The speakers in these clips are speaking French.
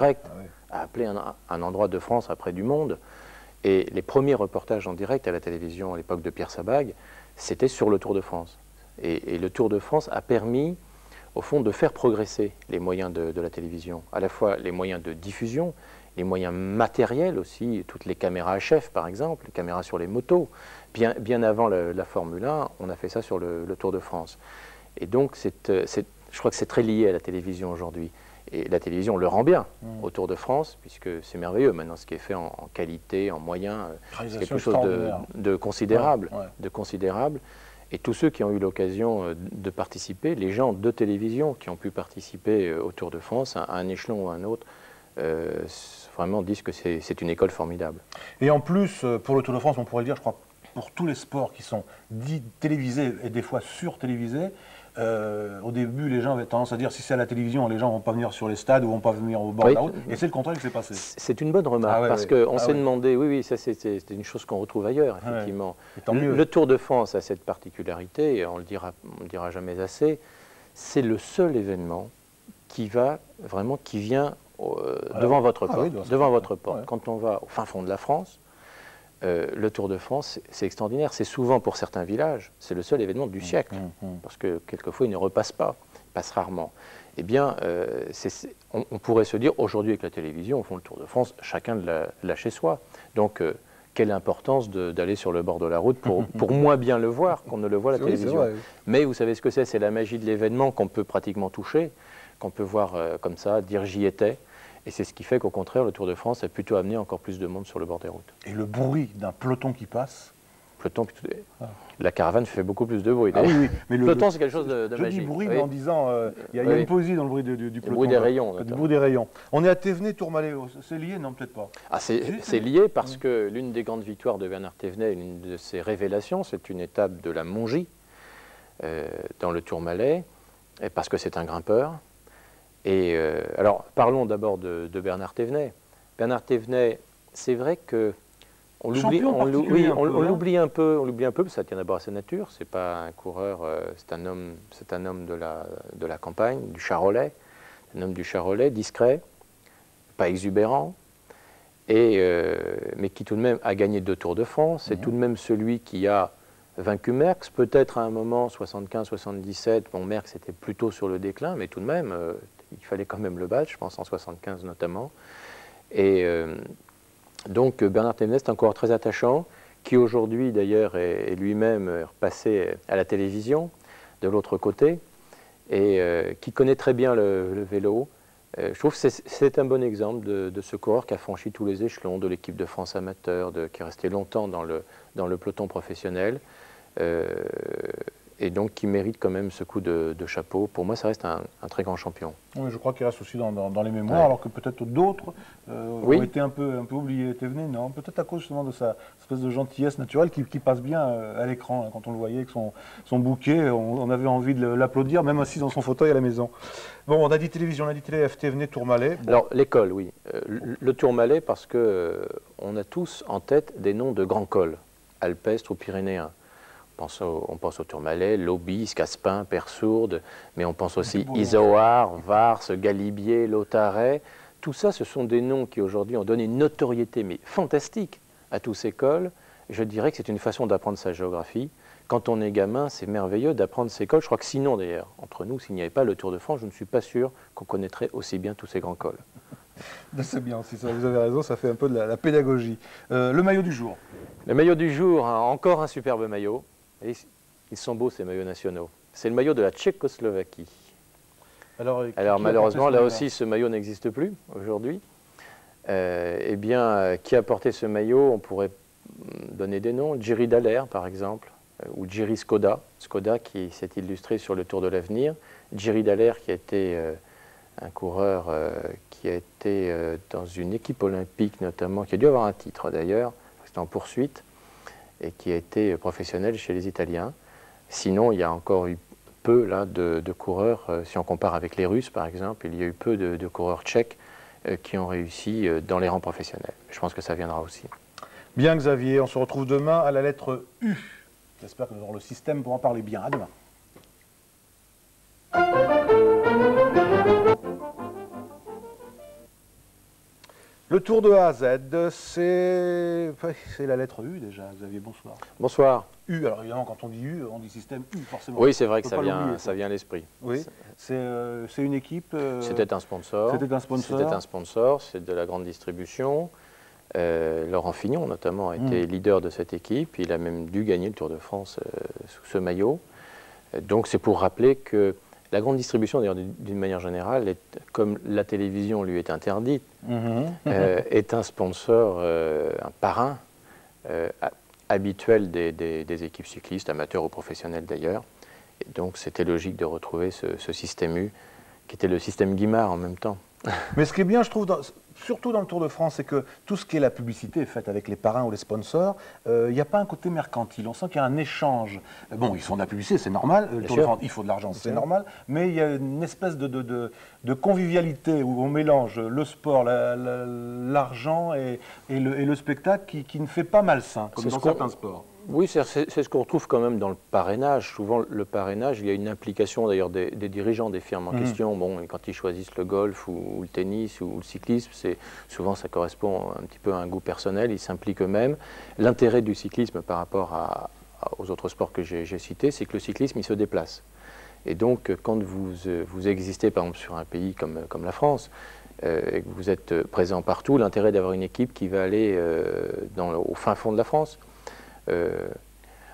direct, a appelé un, endroit de France après du monde. Et les premiers reportages en direct à la télévision à l'époque de Pierre Sabag, c'était sur le Tour de France. Et, le Tour de France a permis, au fond, de faire progresser les moyens de, la télévision, à la fois les moyens de diffusion, les moyens matériels aussi, toutes les caméras HF par exemple, les caméras sur les motos. Bien, bien avant la, Formule 1, on a fait ça sur le, Tour de France. Et donc, je crois que c'est très lié à la télévision aujourd'hui. Et la télévision le rend bien mmh. au Tour de France, puisque c'est merveilleux maintenant ce qui est fait en, qualité, en moyens, euh, c'est quelque chose de, considérable, de considérable. Et tous ceux qui ont eu l'occasion euh, de participer, les gens de télévision qui ont pu participer euh, au Tour de France, à un échelon ou à un autre, vraiment disent que c'est une école formidable. Et en plus, pour le Tour de France, on pourrait le dire, je crois, pour tous les sports qui sont dits télévisés et des fois sur-télévisés, euh, au début, les gens avaient tendance à dire si c'est à la télévision, les gens vont pas venir sur les stades ou vont pas venir au bord de la route. Et c'est le contraire qui s'est passé. C'est une bonne remarque ah parce qu'on ah s'est demandé, oui, oui, ça c'est une chose qu'on retrouve ailleurs, ah effectivement. Le, Tour de France a cette particularité, et on le dira, on le dira jamais assez, c'est le seul événement qui va vraiment, qui vient euh, devant votre porte. devant votre porte. Quand on va au fin fond de la France, euh, le Tour de France, c'est extraordinaire. C'est souvent pour certains villages, c'est le seul événement du mmh, siècle, mmh, mmh. parce que quelquefois il ne repasse pas, il passe rarement. Eh bien, euh, on, pourrait se dire aujourd'hui avec la télévision, au fond le Tour de France, chacun l'a chez soi. Donc, euh, quelle importance d'aller sur le bord de la route pour, pour moins bien le voir qu'on ne le voit à la télévision. Mais vous savez ce que c'est? C'est la magie de l'événement qu'on peut pratiquement toucher, qu'on peut voir comme ça, dire j'y étais. Et c'est ce qui fait qu'au contraire, le Tour de France a plutôt amené encore plus de monde sur le bord des routes. Et le bruit d'un peloton qui passe Peloton, ah. la caravane fait beaucoup plus de bruit. Ah oui, oui, mais le peloton, c'est quelque chose de, de je dis bruit en disant, euh, il y, a une poésie dans le bruit du, peloton. Le bruit des rayons. Le bruit des rayons. On est à Thévenet, Tourmalet, c'est lié Non, peut-être pas. Ah, c'est lié parce que l'une des grandes victoires de Bernard Thévenet, l'une de ses révélations, c'est une étape de la Mongie, euh, dans le Tourmalet, parce que c'est un grimpeur, et euh, alors, parlons d'abord de, Bernard Thévenet. Bernard Thévenet, c'est vrai que on l'oublie, on, l'oublie un peu, on l'oublie un peu, parce que ça tient d'abord à sa nature. C'est pas un coureur, euh, c'est un homme, c'est un homme de la, de la campagne, du Charolais, un homme du Charolais, discret, pas exubérant, et, euh, mais qui tout de même a gagné deux Tours de France. C'est mhm. tout de même celui qui a vaincu Merckx, peut-être à un moment 75-77. Bon, Merckx était plutôt sur le déclin, mais tout de même, il fallait quand même le battre, je pense en 75 notamment. Et euh, donc Bernard Thévenet est un coureur très attachant, qui aujourd'hui d'ailleurs est, lui-même repassé à la télévision, de l'autre côté, et euh, qui connaît très bien le, vélo. Euh, je trouve que c'est un bon exemple de, ce coureur qui a franchi tous les échelons de l'équipe de France amateur, qui est resté longtemps dans le, dans le peloton professionnel et donc qui mérite quand même ce coup de, chapeau. Pour moi, ça reste un, très grand champion. Oui, je crois qu'il reste aussi dans, les mémoires, alors que peut-être d'autres euh, ont été un peu, un peu oubliés, non Peut-être à cause justement de sa espèce de gentillesse naturelle qui, passe bien euh, à l'écran. Hein. Quand on le voyait avec son, son bouquet, on, avait envie de l'applaudir, même assis dans son fauteuil à la maison. Bon, on a dit télévision, on a dit télé, FT, Tourmalet. Alors, l'école, oui. Euh, le Tourmalet, parce que on a tous en tête des noms de grands cols, alpestres ou pyrénéens on pense au Tourmalet, Lobis, Caspin, Persourde, mais on pense aussi Isoar, Vars, Galibier, Lautaret. Tout ça, ce sont des noms qui aujourd'hui ont donné une notoriété mais fantastique à tous ces cols. Je dirais que c'est une façon d'apprendre sa géographie. Quand on est gamin, c'est merveilleux d'apprendre ces cols. Je crois que sinon, d'ailleurs, entre nous, s'il n'y avait pas le Tour de France, je ne suis pas sûr qu'on connaîtrait aussi bien tous ces grands cols. C'est bien, si vous avez raison, ça fait un peu de la, pédagogie. Euh, le maillot du jour. Le maillot du jour, hein, encore un superbe maillot ils sont beaux ces maillots nationaux. C'est le maillot de la Tchécoslovaquie. Alors, malheureusement, là aussi, ce maillot n'existe plus aujourd'hui. Euh, eh bien, euh, qui a porté ce maillot On pourrait donner des noms. Jerry Daller, par exemple, euh, ou Jerry Skoda. Skoda qui s'est illustré sur le Tour de l'Avenir. Jerry Daller qui a été un coureur qui a été dans une équipe olympique notamment, qui a dû avoir un titre d'ailleurs, c'était en poursuite et qui a été professionnel chez les Italiens. Sinon, il y a encore eu peu là, de, coureurs, euh, si on compare avec les Russes par exemple, il y a eu peu de, coureurs tchèques euh, qui ont réussi euh, dans les rangs professionnels. Je pense que ça viendra aussi. Bien Xavier, on se retrouve demain à la lettre U. J'espère que nous aurons le système pour en parler bien. À demain. Le tour de A à Z, c'est la lettre U déjà. Xavier, bonsoir. Bonsoir. U, alors évidemment, quand on dit U, on dit système U, forcément. Oui, c'est vrai que ça vient, ça vient à l'esprit. Oui, c'est euh, une équipe. Euh, c'était un sponsor. C'était un sponsor. C'était un sponsor, c'est de la grande distribution. Euh, Laurent Fignon, notamment, a été hmm. leader de cette équipe. Il a même dû gagner le Tour de France sous ce maillot. Donc, c'est pour rappeler que la grande distribution, d'ailleurs, d'une manière générale, est, comme la télévision lui est interdite, mhm. euh, est un sponsor, euh, un parrain euh, habituel des, équipes cyclistes, amateurs ou professionnels d'ailleurs. donc, c'était logique de retrouver ce, ce, système U, qui était le système Guimard en même temps. Mais ce qui est bien, je trouve, dans, surtout dans le Tour de France, c'est que tout ce qui est la publicité est faite avec les parrains ou les sponsors. Euh, il n'y a pas un côté mercantile. On sent qu'il y a un échange. Euh, bon, ils font de la publicité, c'est normal. Le Tour de France, il faut de l'argent, c'est normal. Mais il y a une espèce de, convivialité où on mélange le sport, l'argent et, le, spectacle qui, ne fait pas malsain, comme dans certains sports. Oui, c'est ce qu'on retrouve quand même dans le parrainage. Souvent, le parrainage, il y a une implication d'ailleurs des, dirigeants des firmes en mmh. question. Bon, quand ils choisissent le golf ou, le tennis ou, le cyclisme, souvent ça correspond un petit peu à un goût personnel. Ils s'impliquent eux-mêmes. L'intérêt du cyclisme par rapport aux autres sports que j'ai cités, c'est que le cyclisme, il se déplace. Et donc, quand vous, vous existez, par exemple, sur un pays comme, comme la France, euh, et que vous êtes présent partout, l'intérêt d'avoir une équipe qui va aller euh, dans, au fin fond de la France. Euh,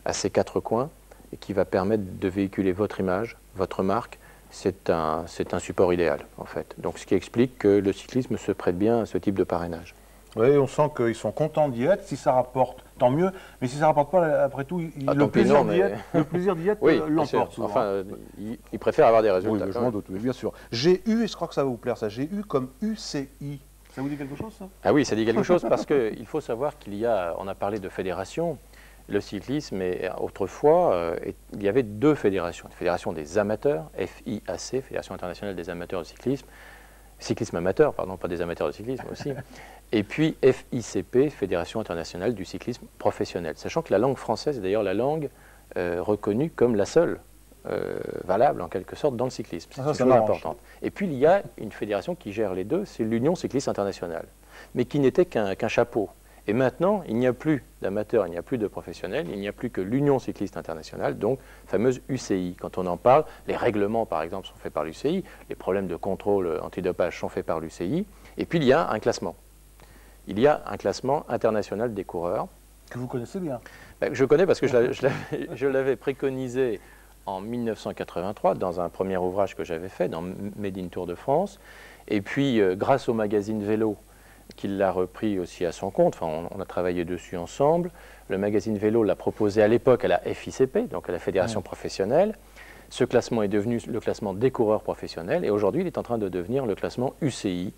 à ces quatre coins et qui va permettre de véhiculer votre image, votre marque, c'est un, un support idéal en fait. Donc ce qui explique que le cyclisme se prête bien à ce type de parrainage. Oui, on sent qu'ils sont contents d'y être. Si ça rapporte, tant mieux. Mais si ça ne rapporte pas, après tout, ah, le, plaisir le, plaisir d'y être euh, l'emporte souvent. Enfin, ils, préfèrent avoir des résultats. Oui, je m'en doute, bien sûr. J'ai eu, et je crois que ça va vous plaire, ça, j'ai eu comme UCI. Ça vous dit quelque chose, ça? Ah oui, ça dit quelque chose parce qu'il faut savoir qu'il y a, on a parlé de fédération, le cyclisme, et autrefois, euh, il y avait deux fédérations. Une fédération des amateurs, FIAC, Fédération internationale des amateurs de cyclisme, cyclisme amateur, pardon, pas des amateurs de cyclisme aussi, et puis FICP, Fédération internationale du cyclisme professionnel. Sachant que la langue française est d'ailleurs la langue euh, reconnue comme la seule euh, valable en quelque sorte dans le cyclisme. Ah, c'est une importante. Et puis il y a une fédération qui gère les deux, c'est l'Union cycliste internationale, mais qui n'était qu'un chapeau. Et maintenant, il n'y a plus d'amateurs, il n'y a plus de professionnels, il n'y a plus que l'Union cycliste internationale, donc fameuse UCI. Quand on en parle, les règlements, par exemple, sont faits par l'UCI, les problèmes de contrôle antidopage sont faits par l'UCI, et puis il y a un classement. Il y a un classement international des coureurs. Que vous connaissez bien ben, Je connais parce que je l'avais préconisé en 1983 dans un premier ouvrage que j'avais fait, dans Made in Tour de France. Et puis, euh, grâce au magazine Vélo, qu'il l'a repris aussi à son compte. Enfin, on, a travaillé dessus ensemble. Le magazine Vélo l'a proposé à l'époque à la FICP, donc à la Fédération professionnelle. Ce classement est devenu le classement des coureurs professionnels et aujourd'hui, il est en train de devenir le classement UCI,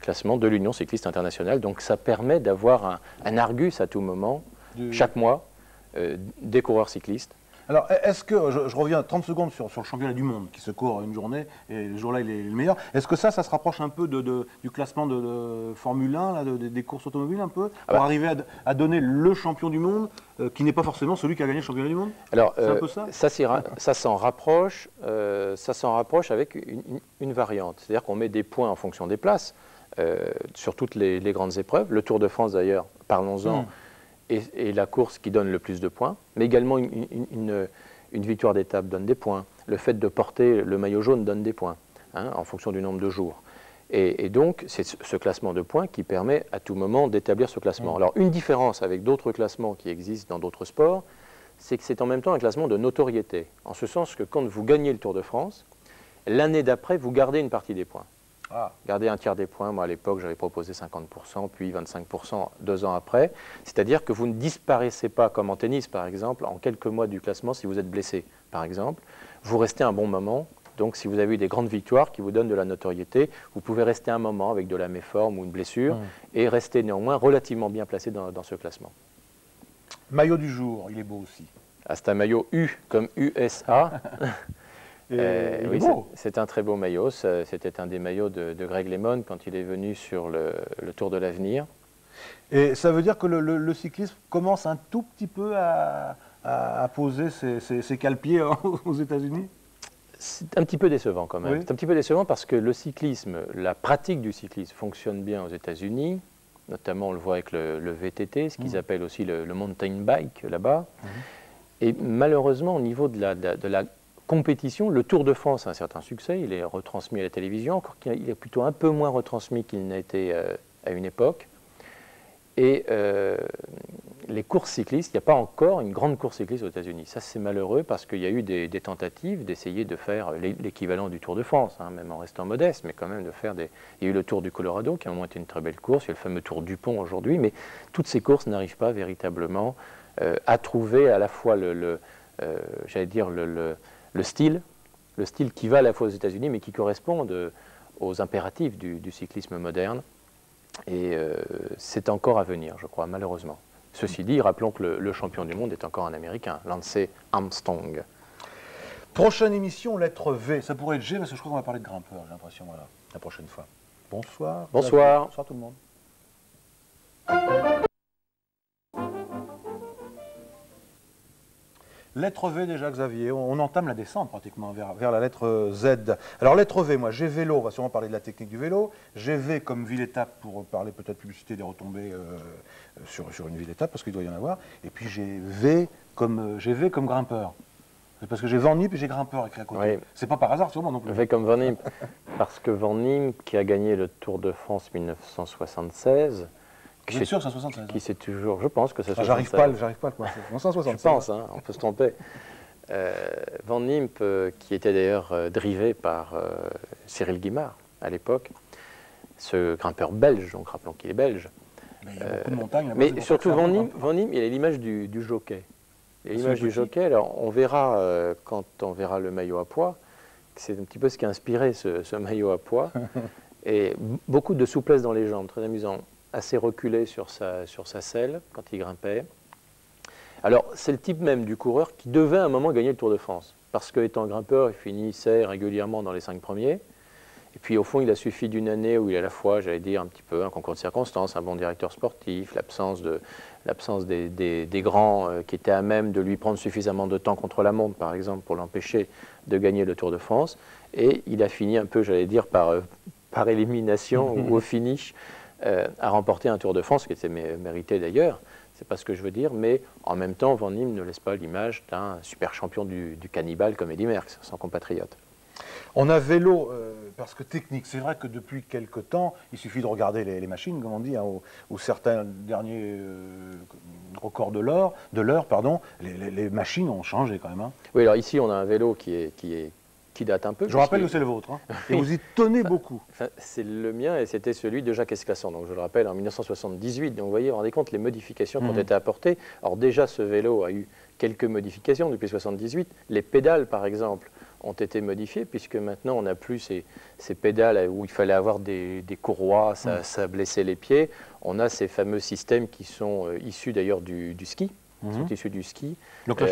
classement de l'Union cycliste internationale. Donc ça permet d'avoir un, argus à tout moment, chaque mois, euh, des coureurs cyclistes alors, est-ce que, je, reviens 30 secondes sur, le championnat du monde qui se court une journée, et le jour-là, il est le meilleur. Est-ce que ça, ça se rapproche un peu du classement de, Formule 1, des courses automobiles un peu, ah pour bah. arriver à, donner le champion du monde, euh, qui n'est pas forcément celui qui a gagné le championnat du monde? Alors, un euh, peu ça? Ça, s'en rapproche, euh, ça s'en rapproche avec une, variante. C'est-à-dire qu'on met des points en fonction des places. sur toutes les, grandes épreuves. Le Tour de France, d'ailleurs, parlons-en. Hmm et, la course qui donne le plus de points, mais également une, victoire d'étape donne des points. Le fait de porter le maillot jaune donne des points, hein, en fonction du nombre de jours. Et, donc, c'est ce classement de points qui permet à tout moment d'établir ce classement. Mmh. Alors, une différence avec d'autres classements qui existent dans d'autres sports, c'est que c'est en même temps un classement de notoriété, en ce sens que quand vous gagnez le Tour de France, l'année d'après, vous gardez une partie des points. Ah. Garder un tiers des points, moi à l'époque j'avais proposé 50%, puis 25% deux ans après. C'est-à-dire que vous ne disparaissez pas comme en tennis par exemple, en quelques mois du classement si vous êtes blessé par exemple. Vous restez un bon moment. Donc si vous avez eu des grandes victoires qui vous donnent de la notoriété, vous pouvez rester un moment avec de la méforme ou une blessure et rester néanmoins relativement bien placé dans, ce classement. Maillot du jour, il est beau aussi. Ah, c'est un maillot U comme USA. Euh, oui, c'est un très beau maillot. C'était un des maillots de, Greg LeMond quand il est venu sur le, Tour de l'Avenir. Et ça veut dire que le, cyclisme commence un tout petit peu à, poser ses, ses, calpiers aux États-Unis? C'est un petit peu décevant quand même. C'est un petit peu décevant parce que le cyclisme, la pratique du cyclisme fonctionne bien aux États-Unis, notamment on le voit avec le, VTT, ce qu'ils mmh. appellent aussi le, mountain bike là-bas. Mmh. Et malheureusement, au niveau de la, de, la, compétition, le Tour de France a un certain succès, il est retransmis à la télévision, encore qu'il est plutôt un peu moins retransmis qu'il n'a été euh, à une époque. Et euh, les courses cyclistes, il n'y a pas encore une grande course cycliste aux États-Unis. Ça, c'est malheureux parce qu'il y a eu des, tentatives d'essayer de faire l'équivalent du Tour de France, hein, même en restant modeste, mais quand même de faire des. Il y a eu le Tour du Colorado qui a un moment été une très belle course, il y a le fameux Tour du Pont aujourd'hui, mais toutes ces courses n'arrivent pas véritablement euh, à trouver à la fois le, j'allais dire le, style, le style qui va à la fois aux États-Unis, mais qui correspond aux impératifs du cyclisme moderne. Et euh, c'est encore à venir, je crois, malheureusement. Ceci dit, rappelons que le, champion du monde est encore un Américain, Lance Armstrong. Prochaine émission, lettre V. Ça pourrait être G, parce que je crois qu'on va parler de grimpeur, j'ai l'impression, voilà, la prochaine fois. Bonsoir. Bonsoir. Bonsoir tout le monde. Lettre V déjà, Xavier. On, entame la descente pratiquement vers, la lettre Z. Alors, lettre V, moi, j'ai vélo. On va sûrement parler de la technique du vélo. J'ai V comme ville-étape pour parler peut-être publicité des retombées euh, sur, sur, une ville-étape, parce qu'il doit y en avoir. Et puis, j'ai V comme, euh, v comme grimpeur. C'est parce que j'ai Van Nip et j'ai grimpeur écrit à côté. C'est pas par hasard, sûrement non plus. V comme Van Nip. parce que Van Nip, qui a gagné le Tour de France 1976, c'est sûr, 176. Qui c'est toujours, je pense que c'est ah, J'arrive pas, j'arrive pas. 176. Je pense, hein, on peut se tromper. Euh, Van Nimp, euh, qui était d'ailleurs euh, drivé par Cyril Guimard à l'époque, ce grimpeur belge, donc rappelons qu'il est belge. Mais, il y a beaucoup de montagnes, mais surtout Van Nimp, Van Nimp, il a l'image du, jockey. l'image du jockey, alors on verra quand on verra le maillot à poids, c'est un petit peu ce qui a inspiré ce, ce maillot à poids. et beaucoup de souplesse dans les jambes, très amusant assez reculé sur sa, sur sa selle quand il grimpait. Alors, c'est le type même du coureur qui devait à un moment gagner le Tour de France. Parce qu'étant grimpeur, il finissait régulièrement dans les cinq premiers. Et puis, au fond, il a suffi d'une année où il a à la fois, j'allais dire, un petit peu un concours de circonstances, un bon directeur sportif, l'absence de, l'absence des, des, grands euh, qui étaient à même de lui prendre suffisamment de temps contre la montre, par exemple, pour l'empêcher de gagner le Tour de France. Et il a fini un peu, j'allais dire, par, euh, par élimination ou au finish a remporté un Tour de France, qui était mérité d'ailleurs, c'est pas ce que je veux dire, mais en même temps, Van Nîmes ne laisse pas l'image d'un super champion du, cannibale comme Eddy Merckx, son compatriote. On a vélo, euh, parce que technique, c'est vrai que depuis quelque temps, il suffit de regarder les, machines, comme on dit, hein, ou, certains derniers euh, records de l'heure, de l'heure, pardon, les, machines ont changé quand même. Hein. Oui, alors ici, on a un vélo qui est, qui est, date un peu. Je rappelle que c'est le vôtre. Hein. et vous y tenez beaucoup. c'est le mien et c'était celui de Jacques Esclasson. Donc je le rappelle en 1978. Donc vous voyez, vous rendez compte les modifications qui ont mmh. été apportées. Alors déjà, ce vélo a eu quelques modifications depuis 1978. Les pédales, par exemple, ont été modifiées puisque maintenant on n'a plus ces, ces, pédales où il fallait avoir des, courroies, ça, mmh. ça, blessait les pieds. On a ces fameux systèmes qui sont euh, issus d'ailleurs du, du ski sont mhm. issus du ski, Donc, euh,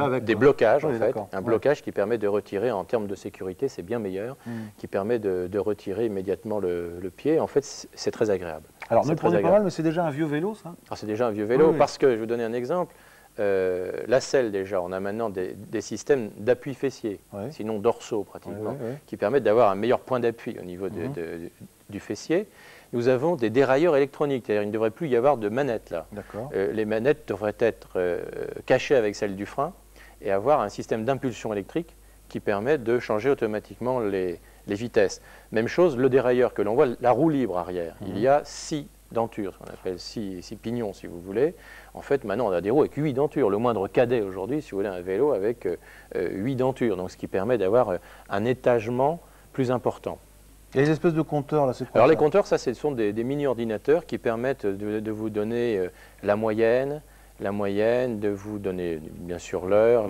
avec des, blocages en fait, un blocage qui permet de retirer en termes de sécurité, c'est bien meilleur, mhm. qui permet de, retirer immédiatement le, pied. En fait, c'est très agréable. Alors, ne prenez pas mal, mais c'est déjà un vieux vélo, ça? Ah, C'est déjà un vieux vélo parce que, je vais vous donner un exemple. Euh, la selle déjà, on a maintenant des, systèmes d'appui fessier, sinon dorsaux pratiquement, qui permettent d'avoir un meilleur point d'appui au niveau mhm. du fessier nous avons des dérailleurs électroniques. C'est-à-dire qu'il ne devrait plus y avoir de manettes là. Euh, les manettes devraient être euh, cachées avec celles du frein et avoir un système d'impulsion électrique qui permet de changer automatiquement les, vitesses. Même chose, le dérailleur que l'on voit, la roue libre arrière. Il y a six dentures, ce qu'on appelle six, pignons si vous voulez. En fait, maintenant, on a des roues avec huit dentures. Le moindre cadet aujourd'hui, si vous voulez, un vélo avec euh, huit dentures. Donc, ce qui permet d'avoir un étagement plus important. Et les espèces de compteurs, là, c'est quoi Alors les compteurs, ça, ce sont des, mini-ordinateurs qui permettent de, vous donner euh, la moyenne, la moyenne, de vous donner bien sûr l'heure,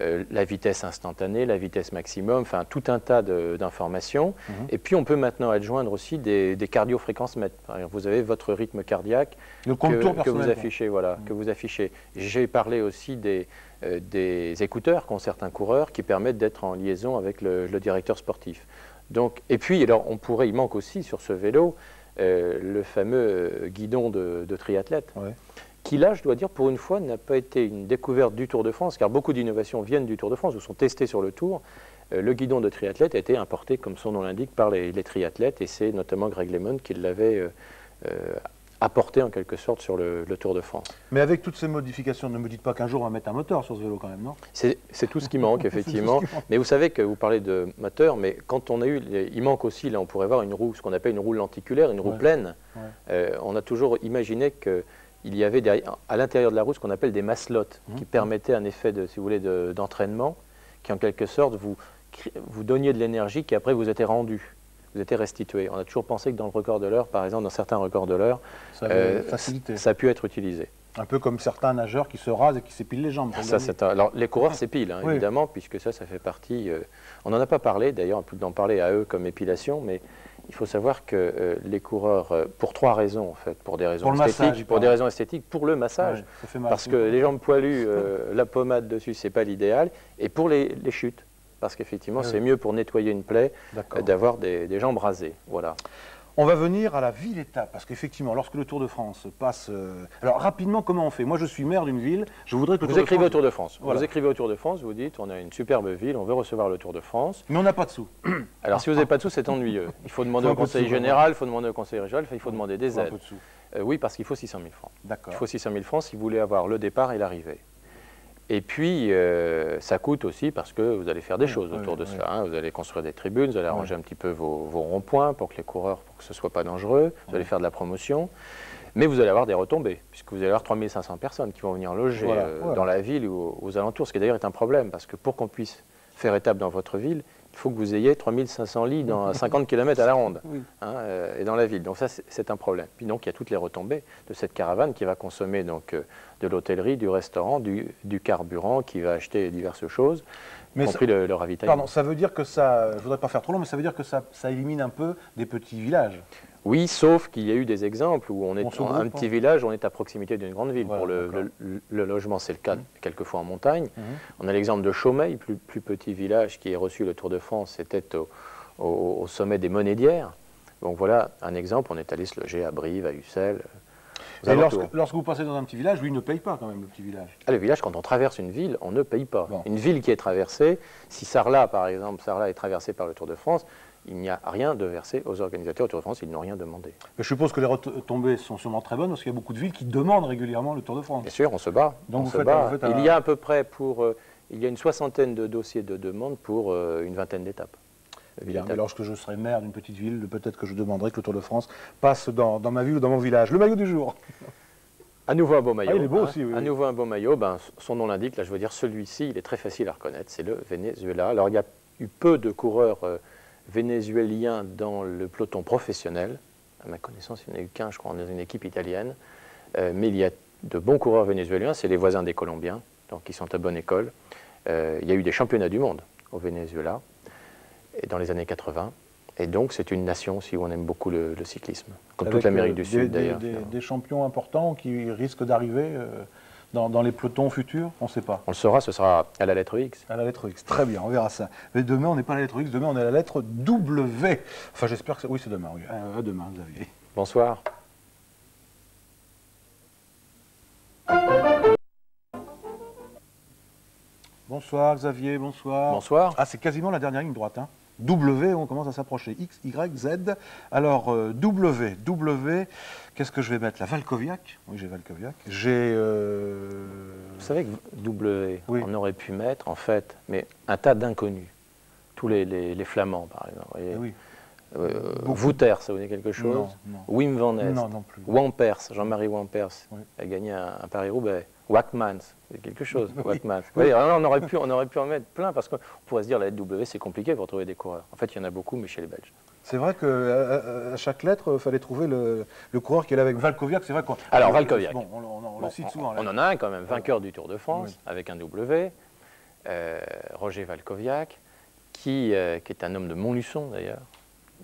euh, la vitesse instantanée, la vitesse maximum, enfin tout un tas d'informations. Mhm. Et puis on peut maintenant adjoindre aussi des, des cardiofréquences mètres. Vous avez votre rythme cardiaque que, vous affichez. Voilà, mhm. que vous affichez. J'ai parlé aussi des, euh, des écouteurs qu'ont certains coureurs qui permettent d'être en liaison avec le directeur sportif. Donc, et puis, alors, on pourrait, il manque aussi sur ce vélo euh, le fameux euh, guidon de, triathlète, qui là, je dois dire, pour une fois, n'a pas été une découverte du Tour de France, car beaucoup d'innovations viennent du Tour de France ou sont testées sur le Tour. Euh, le guidon de triathlète a été importé, comme son nom l'indique, par les, triathlètes, et c'est notamment Greg LeMond qui l'avait apporter en quelque sorte sur le, Tour de France. Mais avec toutes ces modifications, ne me dites pas qu'un jour on va mettre un moteur sur ce vélo quand même, non? C'est tout ce qui manque, effectivement. Mais vous savez que vous parlez de moteur, mais quand on a eu, il manque aussi, là on pourrait voir une roue, ce qu'on appelle une roue lenticulaire, une roue pleine. Euh, on a toujours imaginé qu'il y avait à l'intérieur de la roue ce qu'on appelle des maslottes, mmh. qui permettaient un effet, de, si vous voulez, d'entraînement, qui en quelque sorte vous, vous donniez de l'énergie qui après vous était rendue vous étiez restitué. On a toujours pensé que dans le record de l'heure, par exemple, dans certains records de l'heure, ça, euh, ça, a pu être utilisé. Un peu comme certains nageurs qui se rasent et qui s'épilent les jambes. Ça, Alors, les coureurs s'épilent, hein, évidemment, puisque ça, ça fait partie. Euh, on n'en a pas parlé, d'ailleurs, on peut en parler à eux comme épilation, mais il faut savoir que euh, les coureurs, pour trois raisons, en fait, pour des raisons esthétiques, pour des raisons esthétiques, pour le massage, parce que les jambes poilues, la pommade dessus, c'est pas l'idéal, et pour les chutes parce qu'effectivement, c'est mieux pour nettoyer une plaie d'avoir des, jambes rasées. Voilà. On va venir à la ville-étape, parce qu'effectivement, lorsque le Tour de France passe... Euh, alors, rapidement, comment on fait? Moi, je suis maire d'une ville, je voudrais que... Vous écrivez au Tour de France. Vous écrivez au Tour de France, vous dites, on a une superbe ville, on veut recevoir le Tour de France. Mais on n'a pas de sous. Alors, si vous n'avez pas de sous, c'est ennuyeux. Il faut demander au conseil général, il faut demander au conseil régional, il faut demander des aides. Euh, oui, parce qu'il faut 600 000 francs. Il faut 600 000 francs si vous voulez avoir le départ et l'arrivée. Et puis, euh, ça coûte aussi parce que vous allez faire des choses autour de cela. Hein. Vous allez construire des tribunes, vous allez arranger un petit peu vos, ronds-points pour que les coureurs, pour que ce ne soit pas dangereux. Vous allez faire de la promotion. Mais vous allez avoir des retombées, puisque vous allez avoir 3500 personnes qui vont venir loger euh, dans la ville ou aux, alentours, ce qui d'ailleurs est un problème, parce que pour qu'on puisse faire étape dans votre ville, il faut que vous ayez 3500 lits dans 50 km à la ronde hein, euh, et dans la ville. Donc ça, c'est un problème. Puis donc, il y a toutes les retombées de cette caravane qui va consommer donc, euh, de l'hôtellerie, du restaurant, du, carburant, qui va acheter diverses choses, mais y compris le, le, ravitaillement. Pardon, ça veut dire que ça, je ne voudrais pas faire trop long, mais ça veut dire que ça, ça élimine un peu des petits villages oui, sauf qu'il y a eu des exemples où on est un petit village, on est à proximité d'une grande ville. Pour le, logement, c'est le cas mmh. quelquefois en montagne. Mmh. On a l'exemple de Chaumeil, plus, plus, petit village qui a reçu le Tour de France, c'était au, sommet des Monédières. Donc voilà un exemple, on est allé se loger à Brive, à Ussel. Et lorsque, lorsque, vous passez dans un petit village, lui, il ne paye pas quand même, le petit village. Ah, le village, quand on traverse une ville, on ne paye pas. Une ville qui est traversée, si Sarlat, par exemple, Sarlat est traversée par le Tour de France, il n'y a rien de versé aux organisateurs du Tour de France, ils n'ont rien demandé. je suppose que les retombées sont sûrement très bonnes, parce qu'il y a beaucoup de villes qui demandent régulièrement le Tour de France. Bien sûr, on se bat. Donc vous faites, Il y a à peu près pour... Euh, il y a une soixantaine de dossiers de demande pour euh, une vingtaine d'étapes. Bien, mais lorsque je serai maire d'une petite ville, peut-être que je demanderai que le Tour de France passe dans, ma ville ou dans mon village. Le maillot du jour à nouveau un beau maillot. Ah, il est beau hein. aussi, À nouveau un beau maillot. Ben, son nom l'indique, là je veux dire celui-ci, il est très facile à reconnaître, c'est le Venezuela. Alors il y a eu peu de coureurs euh, vénézuélien dans le peloton professionnel. À ma connaissance, il n'y en a eu qu'un, je crois, dans une équipe italienne. Euh, mais il y a de bons coureurs vénézuéliens, c'est les voisins des Colombiens, donc ils sont à bonne école. Euh, il y a eu des championnats du monde au Venezuela et dans les années 80. Et donc, c'est une nation aussi où on aime beaucoup le, cyclisme, comme toute l'Amérique du Sud d'ailleurs. Des, champions importants qui risquent d'arriver euh, dans, les pelotons futurs On ne sait pas. On le saura, ce sera à la lettre X. À la lettre X, très bien, on verra ça. Mais demain, on n'est pas à la lettre X, demain, on est à la lettre W. Enfin, j'espère que c'est... Oui, c'est demain, oui. À demain, Xavier. Bonsoir. Bonsoir Xavier, bonsoir. Bonsoir. Ah, c'est quasiment la dernière ligne droite. Hein. W, on commence à s'approcher. X, Y, Z. Alors, euh, W, W, qu'est-ce que je vais mettre La Valkoviak. Oui, j'ai Valkoviak. J'ai. Euh, Vous savez que W, on aurait pu mettre, en fait, mais un tas d'inconnus. Tous les, Flamands, par exemple. Eh oui. Euh, Wouters, ça vous dit quelque chose Wim Van Ness. Non, non plus. Wampers, Jean-Marie Wampers, a gagné un, un Paris-Roubaix. Wackmans, c'est quelque chose, Wackmans. on, aurait pu, on aurait pu en mettre plein, parce qu'on pourrait se dire la W, c'est compliqué pour trouver des coureurs. En fait, il y en a beaucoup, mais chez les Belges. C'est vrai qu'à à chaque lettre, il fallait trouver le, coureur qui est là avec Valkoviak. C'est vrai quoi. Alors, Valkoviak. on, le cite souvent. On, en a un quand même, vainqueur du Tour de France, avec un W. Euh, Roger Valkoviak, qui, euh, qui, est un homme de Montluçon d'ailleurs.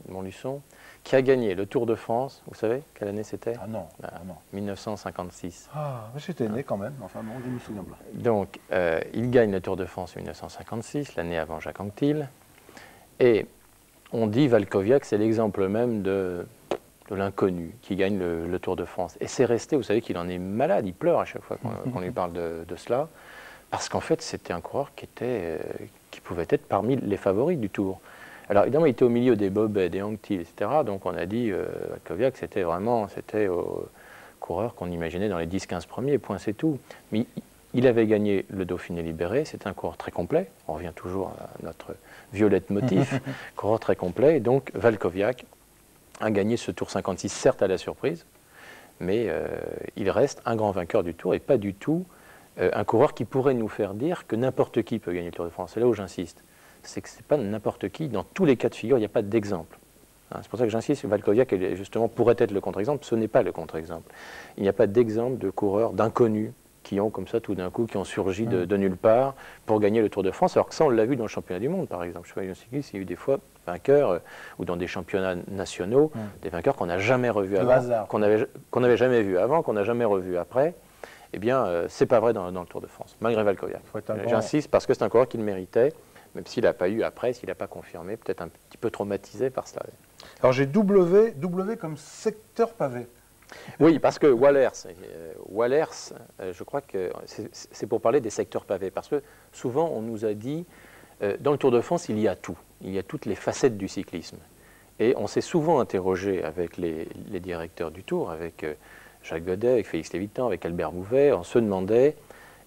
Montluçon qui a gagné le Tour de France. Vous savez quelle année c'était? Ah non, ah, non. 1956. Ah, j'étais né quand même, enfin bon, je me souviens pas. Donc, euh, il gagne le Tour de France en 1956, l'année avant Jacques Anquetil. Et on dit Valkoviak, c'est l'exemple même de, de l'inconnu qui gagne le, Tour de France. Et c'est resté, vous savez qu'il en est malade, il pleure à chaque fois qu'on lui parle de, de cela, parce qu'en fait, c'était un coureur qui, était, euh, qui pouvait être parmi les favoris du Tour. Alors évidemment, il était au milieu des Bobet, des Anctil, etc. Donc on a dit, euh, c'était vraiment, c'était au coureur qu'on imaginait dans les 10-15 premiers, point c'est tout. Mais il avait gagné le Dauphiné libéré, c'est un coureur très complet, on revient toujours à notre violette motif, coureur très complet, et donc Valkoviak a gagné ce Tour 56, certes à la surprise, mais euh, il reste un grand vainqueur du Tour et pas du tout euh, un coureur qui pourrait nous faire dire que n'importe qui peut gagner le Tour de France. C'est là où j'insiste. C'est que ce n'est pas n'importe qui. Dans tous les cas de figure, il n'y a pas d'exemple. Hein, c'est pour ça que j'insiste, Valkoviak, justement, pourrait être le contre-exemple. Ce n'est pas le contre-exemple. Il n'y a pas d'exemple de coureurs, d'inconnus, qui ont comme ça tout d'un coup, qui ont surgi de, mm. nulle part pour gagner le Tour de France, alors que ça on l'a vu dans le championnat du monde par exemple. Je sais pas, il y a eu des fois vainqueurs euh, ou dans des championnats nationaux, mm. des vainqueurs qu'on n'a jamais revus avant, qu'on n'avait jamais vu avant, qu'on n'a jamais revus après. Eh bien, euh, c'est pas vrai dans, le Tour de France, malgré Valkoviak. J'insiste parce que c'est un coureur qui le méritait, même s'il n'a pas eu après, s'il n'a pas confirmé, peut-être un petit peu traumatisé par cela. Alors j'ai W, W comme secteur pavé. Oui, parce que Wallers, euh, Wallers euh, je crois que c'est pour parler des secteurs pavés, parce que souvent on nous a dit, euh, dans le Tour de France, il y a tout, il y a toutes les facettes du cyclisme. Et on s'est souvent interrogé avec les, directeurs du Tour, avec Jacques Godet, avec Félix Lévitan, avec Albert Mouvet, on se demandait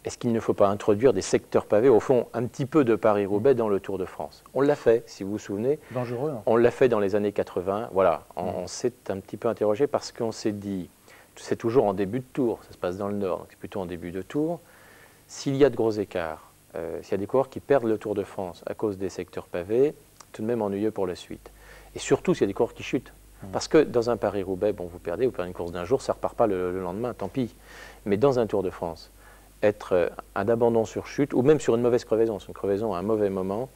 est-ce qu'il ne faut pas introduire des secteurs pavés, au fond, un petit peu de Paris-Roubaix dans le Tour de France? On l'a fait, si vous vous souvenez. Dangereux. Hein. On l'a fait dans les années 80. Voilà, on, s'est un petit peu interrogé parce qu'on s'est dit, c'est toujours en début de tour, ça se passe dans le Nord, c'est plutôt en début de tour. S'il y a de gros écarts, euh, s'il y a des coureurs qui perdent le Tour de France à cause des secteurs pavés, tout de même ennuyeux pour la suite. Et surtout s'il y a des coureurs qui chutent. Parce que dans un Paris-Roubaix, bon, vous perdez, vous perdez une course d'un jour, ça ne repart pas le lendemain, tant pis. Mais dans un Tour de France, être euh, un abandon sur chute, ou même sur une mauvaise crevaison, sur une crevaison à un mauvais moment,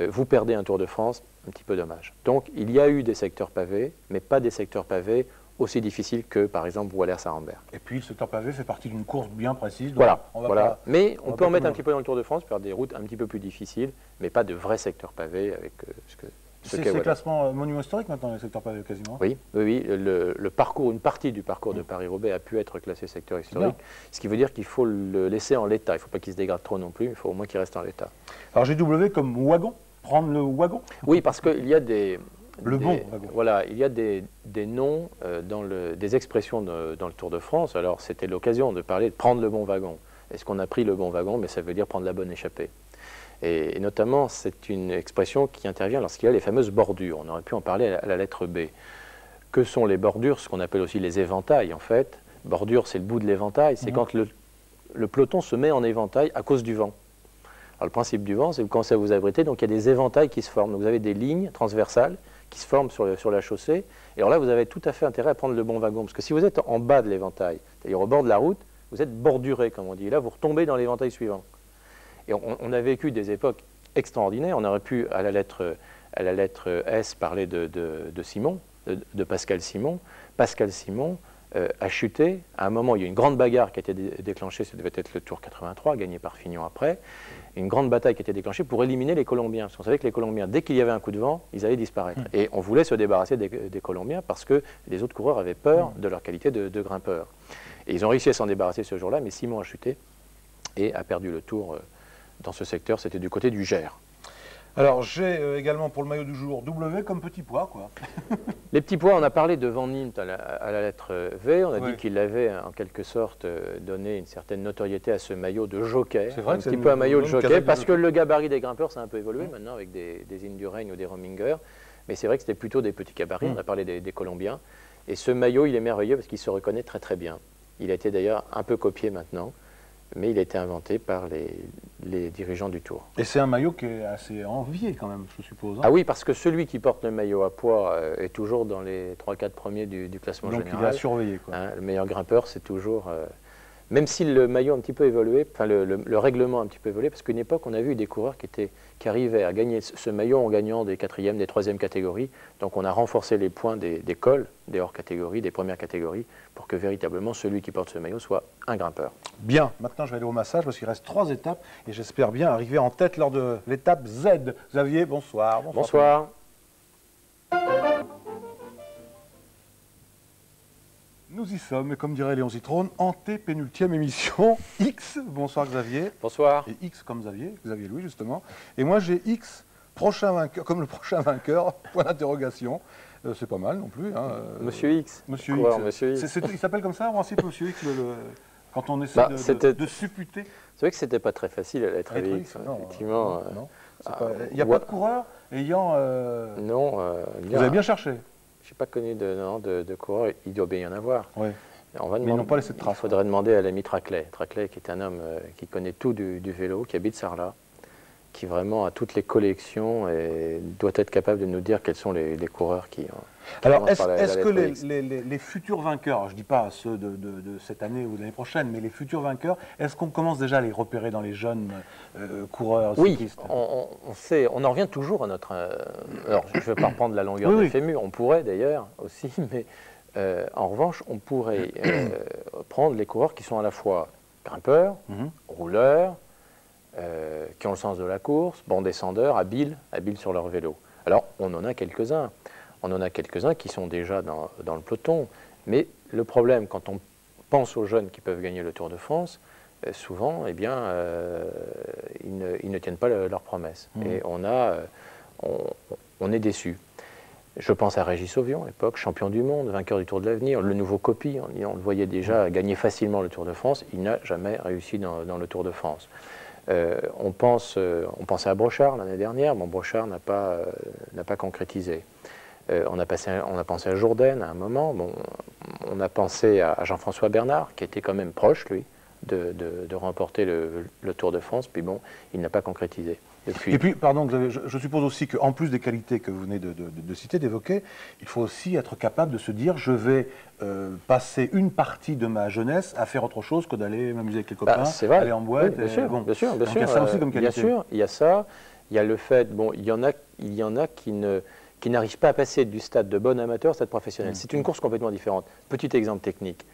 euh, vous perdez un Tour de France, un petit peu dommage. Donc il y a eu des secteurs pavés, mais pas des secteurs pavés aussi difficiles que par exemple Waller-Sarambert. Et puis le secteur pavé fait partie d'une course bien précise. Voilà, voilà. mais on, peut en mettre un petit peu dans le Tour de France, faire des routes un petit peu plus difficiles, mais pas de vrais secteurs pavés avec euh, ce que c'est le classement euh, monument historique maintenant, le secteur quasiment Oui, oui, Le, parcours, une partie du parcours de Paris-Roubaix a pu être classé secteur historique, ce qui veut dire qu'il faut le laisser en l'état. Il ne faut pas qu'il se dégrade trop non plus, il faut au moins qu'il reste en l'état. Alors GW comme wagon Prendre le wagon Oui, parce qu'il y a des... Le bon wagon. Voilà, il y a des, noms, euh, dans le, des expressions dans le Tour de France. Alors c'était l'occasion de parler de prendre le bon wagon. Est-ce qu'on a pris le bon wagon? Mais ça veut dire prendre la bonne échappée. Et, notamment, c'est une expression qui intervient lorsqu'il y a les fameuses bordures. On aurait pu en parler à la, lettre B. Que sont les bordures Ce qu'on appelle aussi les éventails, en fait? Bordure, c'est le bout de l'éventail. C'est mhm. quand le, peloton se met en éventail à cause du vent. Alors, le principe du vent, c'est que vous commencez à vous abriter, donc il y a des éventails qui se forment. vous avez des lignes transversales qui se forment sur, sur, la chaussée. Et alors là, vous avez tout à fait intérêt à prendre le bon wagon. Parce que si vous êtes en bas de l'éventail, c'est-à-dire au bord de la route, vous êtes borduré, comme on dit. là, vous retombez dans l'éventail suivant. Et on, a vécu des époques extraordinaires. On aurait pu, à la lettre, à la lettre S, parler de, Simon, de, Pascal Simon. Pascal Simon euh, a chuté. À un moment, il y a une grande bagarre qui a été déclenchée, ça devait être le Tour 83, gagné par Fignon après. Une grande bataille qui a été déclenchée pour éliminer les Colombiens. Parce qu'on savait que les Colombiens, dès qu'il y avait un coup de vent, ils allaient disparaître. Mmh. Et on voulait se débarrasser des, Colombiens parce que les autres coureurs avaient peur mmh. de leur qualité de, de grimpeur. Et ils ont réussi à s'en débarrasser ce jour-là, mais Simon a chuté et a perdu le Tour. Dans ce secteur, c'était du côté du Gers. Alors j'ai euh, également pour le maillot du jour W comme petit pois quoi. Les petits pois, on a parlé de Van Nint à la, lettre V, on a dit qu'il avait en quelque sorte euh, donné une certaine notoriété à ce maillot de jockey. C'est vrai un petit peu un maillot de jockey parce que le gabarit des grimpeurs ça a un peu évolué maintenant avec des, des Indurain ou des Rominger, mais c'est vrai que c'était plutôt des petits gabarits, mm. on a parlé des, des Colombiens. Et ce maillot il est merveilleux parce qu'il se reconnaît très très bien. Il a été d'ailleurs un peu copié maintenant mais il a été inventé par les, dirigeants du Tour. Et c'est un maillot qui est assez envié quand même, je suppose. Hein. ah oui, parce que celui qui porte le maillot à poids euh, est toujours dans les 3-4 premiers du, classement général. Donc il a surveillé. Quoi. Hein, le meilleur grimpeur, c'est toujours... Euh, même si le maillot a un petit peu évolué, enfin le, règlement a un petit peu évolué, parce qu'une époque, on a vu des coureurs qui, étaient, qui arrivaient à gagner ce maillot en gagnant des quatrièmes, des troisièmes catégories. Donc on a renforcé les points des, des cols, des hors catégories, des premières catégories, pour que véritablement celui qui porte ce maillot soit un grimpeur. Bien, maintenant je vais aller au massage parce qu'il reste trois étapes et j'espère bien arriver en tête lors de l'étape Z. Xavier, bonsoir. Bonsoir. Nous y sommes, et comme dirait Léon Zitrone, pénultième émission X. Bonsoir Xavier. Bonsoir. Et X comme Xavier, Xavier Louis justement. Et moi j'ai X prochain vainqueur, comme le prochain vainqueur, point d'interrogation. Euh, c'est pas mal non plus. Hein, Monsieur X. Monsieur X. il s'appelle comme ça en principe, Monsieur X, quand on essaie bah, de, supputer? C'est vrai que c'était pas très facile à l'être X, effectivement. Ah, il n'y a pas de coureur ayant. non. vous avez bien cherché. Je n'ai pas connu de, non, de, coureur, il doit bien y en avoir. Oui. On va Mais ils n'ont pas laissé de traces. Il faudrait demander à l'ami Traclay. Traclay, qui est un homme euh, qui connaît tout du, vélo, qui habite Sarlat, qui vraiment a toutes les collections et doit être capable de nous dire quels sont les, coureurs qui. Alors, est-ce que les, futurs vainqueurs, je ne dis pas ceux de, cette année ou de l'année prochaine, mais les futurs vainqueurs, est-ce qu'on commence déjà à les repérer dans les jeunes euh, coureurs Oui, on, sait, on en revient toujours à notre. Euh, alors, je ne vais pas reprendre la longueur des fémurs, on pourrait d'ailleurs aussi, mais euh, en revanche, on pourrait prendre les coureurs qui sont à la fois grimpeurs, mhm. rouleurs, qui ont le sens de la course, bons descendeurs, habiles, habiles sur leur vélo. Alors, on en a quelques-uns. On en a quelques-uns qui sont déjà dans, le peloton. Mais le problème, quand on pense aux jeunes qui peuvent gagner le Tour de France, souvent, eh bien, ils, ne, tiennent pas leurs promesses. Mhm. Et on, a, on est déçu. Je pense à Régis Sauvion, à l'époque, champion du monde, vainqueur du Tour de l'avenir, le nouveau copie, on, le voyait déjà gagner facilement le Tour de France, il n'a jamais réussi dans, le Tour de France. Euh, on, pense, euh, on pensait à Brochard l'année dernière, bon, Brochard n'a pas, euh, n'a pas concrétisé. On, a passé, on a pensé à Jourdain à un moment, bon, on a pensé à, Jean-François Bernard, qui était quand même proche, lui, de, remporter le, Tour de France, puis bon, il n'a pas concrétisé. Et puis, pardon, je, suppose aussi qu'en plus des qualités que vous venez de, citer, d'évoquer, il faut aussi être capable de se dire je vais euh, passer une partie de ma jeunesse à faire autre chose que d'aller m'amuser avec les bah, copains, aller en boîte. bien, sûr, bien sûr, bien sûr. Il y a ça aussi comme qualité. Bien sûr, il y a ça. Il y a le fait, bon, il y en a, il y en a qui ne qui n'arrivent pas à passer du stade de bon amateur au stade professionnel. Mm. C'est une course complètement différente. Petit exemple technique.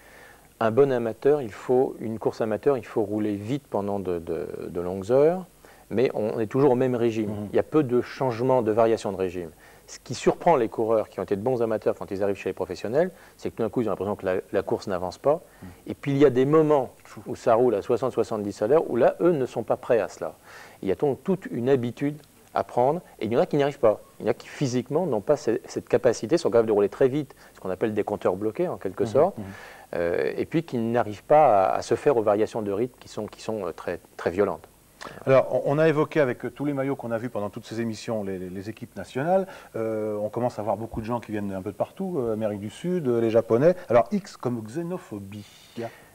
Un bon amateur, il faut une course amateur, il faut rouler vite pendant de, de longues heures mais on est toujours au même régime. Mhm. Il y a peu de changements, de variations de régime. Ce qui surprend les coureurs qui ont été de bons amateurs quand ils arrivent chez les professionnels, c'est que tout d'un coup, ils ont l'impression que la, course n'avance pas. Mhm. Et puis, il y a des moments où ça roule à 60-70 à l'heure, où là, eux ne sont pas prêts à cela. Il y a donc toute une habitude à prendre, et il y en a qui n'y arrivent pas. Il y en a qui, physiquement, n'ont pas cette, capacité, sont capables de rouler très vite, ce qu'on appelle des compteurs bloqués, en quelque mhm. sorte, euh, et puis qui n'arrivent pas à, se faire aux variations de rythme qui sont, qui sont euh, très, très violentes. Alors, on a évoqué avec tous les maillots qu'on a vus pendant toutes ces émissions les, équipes nationales. Euh, on commence à voir beaucoup de gens qui viennent un peu de partout, euh, Amérique du Sud, euh, les Japonais. Alors, X comme xénophobie.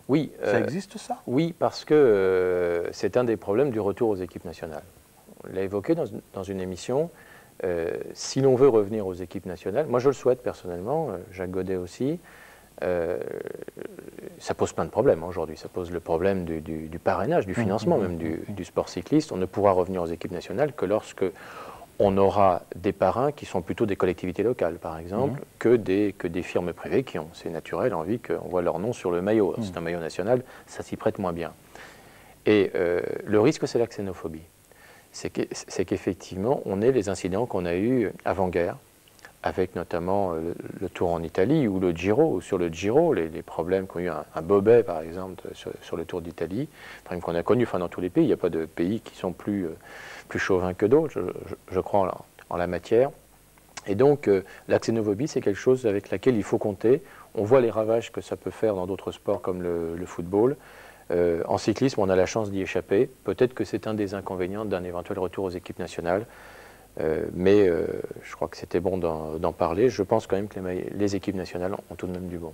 Oui. Ça existe ça? Oui, parce que c'est un des problèmes du retour aux équipes nationales. On l'a évoqué dans, une émission. si l'on veut revenir aux équipes nationales, moi je le souhaite personnellement, Jacques Godet aussi, euh, ça pose plein de problèmes aujourd'hui. Ça pose le problème du, parrainage, du mmh, financement mmh, même mmh, du, sport cycliste. On ne pourra revenir aux équipes nationales que lorsque on aura des parrains qui sont plutôt des collectivités locales, par exemple, que, des, que des firmes privées qui ont, c'est naturel, envie qu'on voit leur nom sur le maillot. C'est un maillot national, ça s'y prête moins bien. Et euh, le risque, c'est la xénophobie. C'est qu'effectivement, on ait les incidents qu'on a eus avant-guerre, avec notamment euh, le, Tour en Italie ou le Giro, sur le Giro, les, problèmes qu'ont eu un, Bobet, par exemple, sur, le Tour d'Italie, problèmes qu'on a connus enfin, dans tous les pays. Il n'y a pas de pays qui sont plus, euh, plus chauvins que d'autres, je, crois, en la, matière. Et donc, euh, la xénophobie, c'est quelque chose avec laquelle il faut compter. On voit les ravages que ça peut faire dans d'autres sports comme le, football. En cyclisme, on a la chance d'y échapper. Peut-être que c'est un des inconvénients d'un éventuel retour aux équipes nationales. Euh, mais euh, je crois que c'était bon d'en parler. Je pense quand même que les, équipes nationales ont tout de même du bon.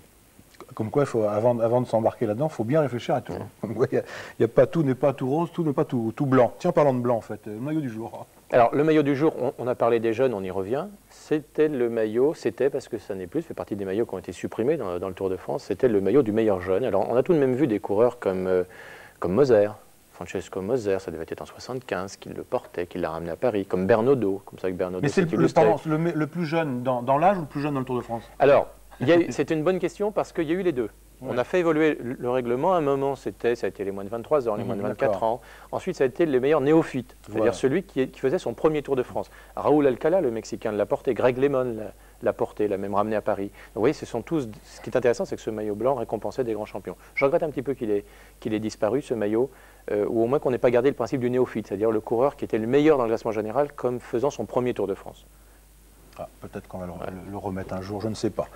Comme quoi, faut, avant, avant de s'embarquer là-dedans, il faut bien réfléchir à tout. Il y a, pas tout n'est pas tout rose, tout n'est pas tout, tout, blanc. Tiens, parlant de blanc, en fait, le maillot du jour. Alors, le maillot du jour, on, a parlé des jeunes, on y revient. C'était le maillot, c'était parce que ça n'est plus, ça fait partie des maillots qui ont été supprimés dans, le Tour de France, c'était le maillot du meilleur jeune. Alors, on a tout de même vu des coureurs comme, euh, comme Moser, Francesco Moser, ça devait être en 75, qu'il le portait, qu'il l'a ramené à Paris, comme Bernaudot, comme ça que Bernaudot Mais c'est le, le, le, plus jeune dans, l'âge ou le plus jeune dans le Tour de France? Alors, C'est une bonne question parce qu'il y a eu les deux. On a fait évoluer le règlement. À un moment, c'était, ça a été les moins de 23 ans, les moins de 24 ans. Ensuite, ça a été les meilleurs néophytes, c'est-à-dire celui qui, faisait son premier Tour de France. Raoul Alcala, le Mexicain, l'a porté. Greg Lemon l'a porté, l'a même ramené à Paris. vous voyez, ce sont tous. Ce qui est intéressant, c'est que ce maillot blanc récompensait des grands champions. Je regrette un petit peu qu'il ait, qu'il ait disparu, ce maillot, euh, ou au moins qu'on n'ait pas gardé le principe du néophyte, c'est-à-dire le coureur qui était le meilleur dans le classement général, comme faisant son premier Tour de France. Ah, peut-être qu'on va le, remettre un jour, je ne sais pas.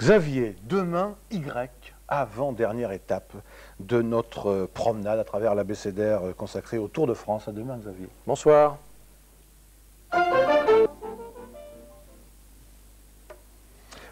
Xavier, demain, Y, avant-dernière étape de notre promenade à travers l'abécédaire consacré au Tour de France. À demain, Xavier. Bonsoir.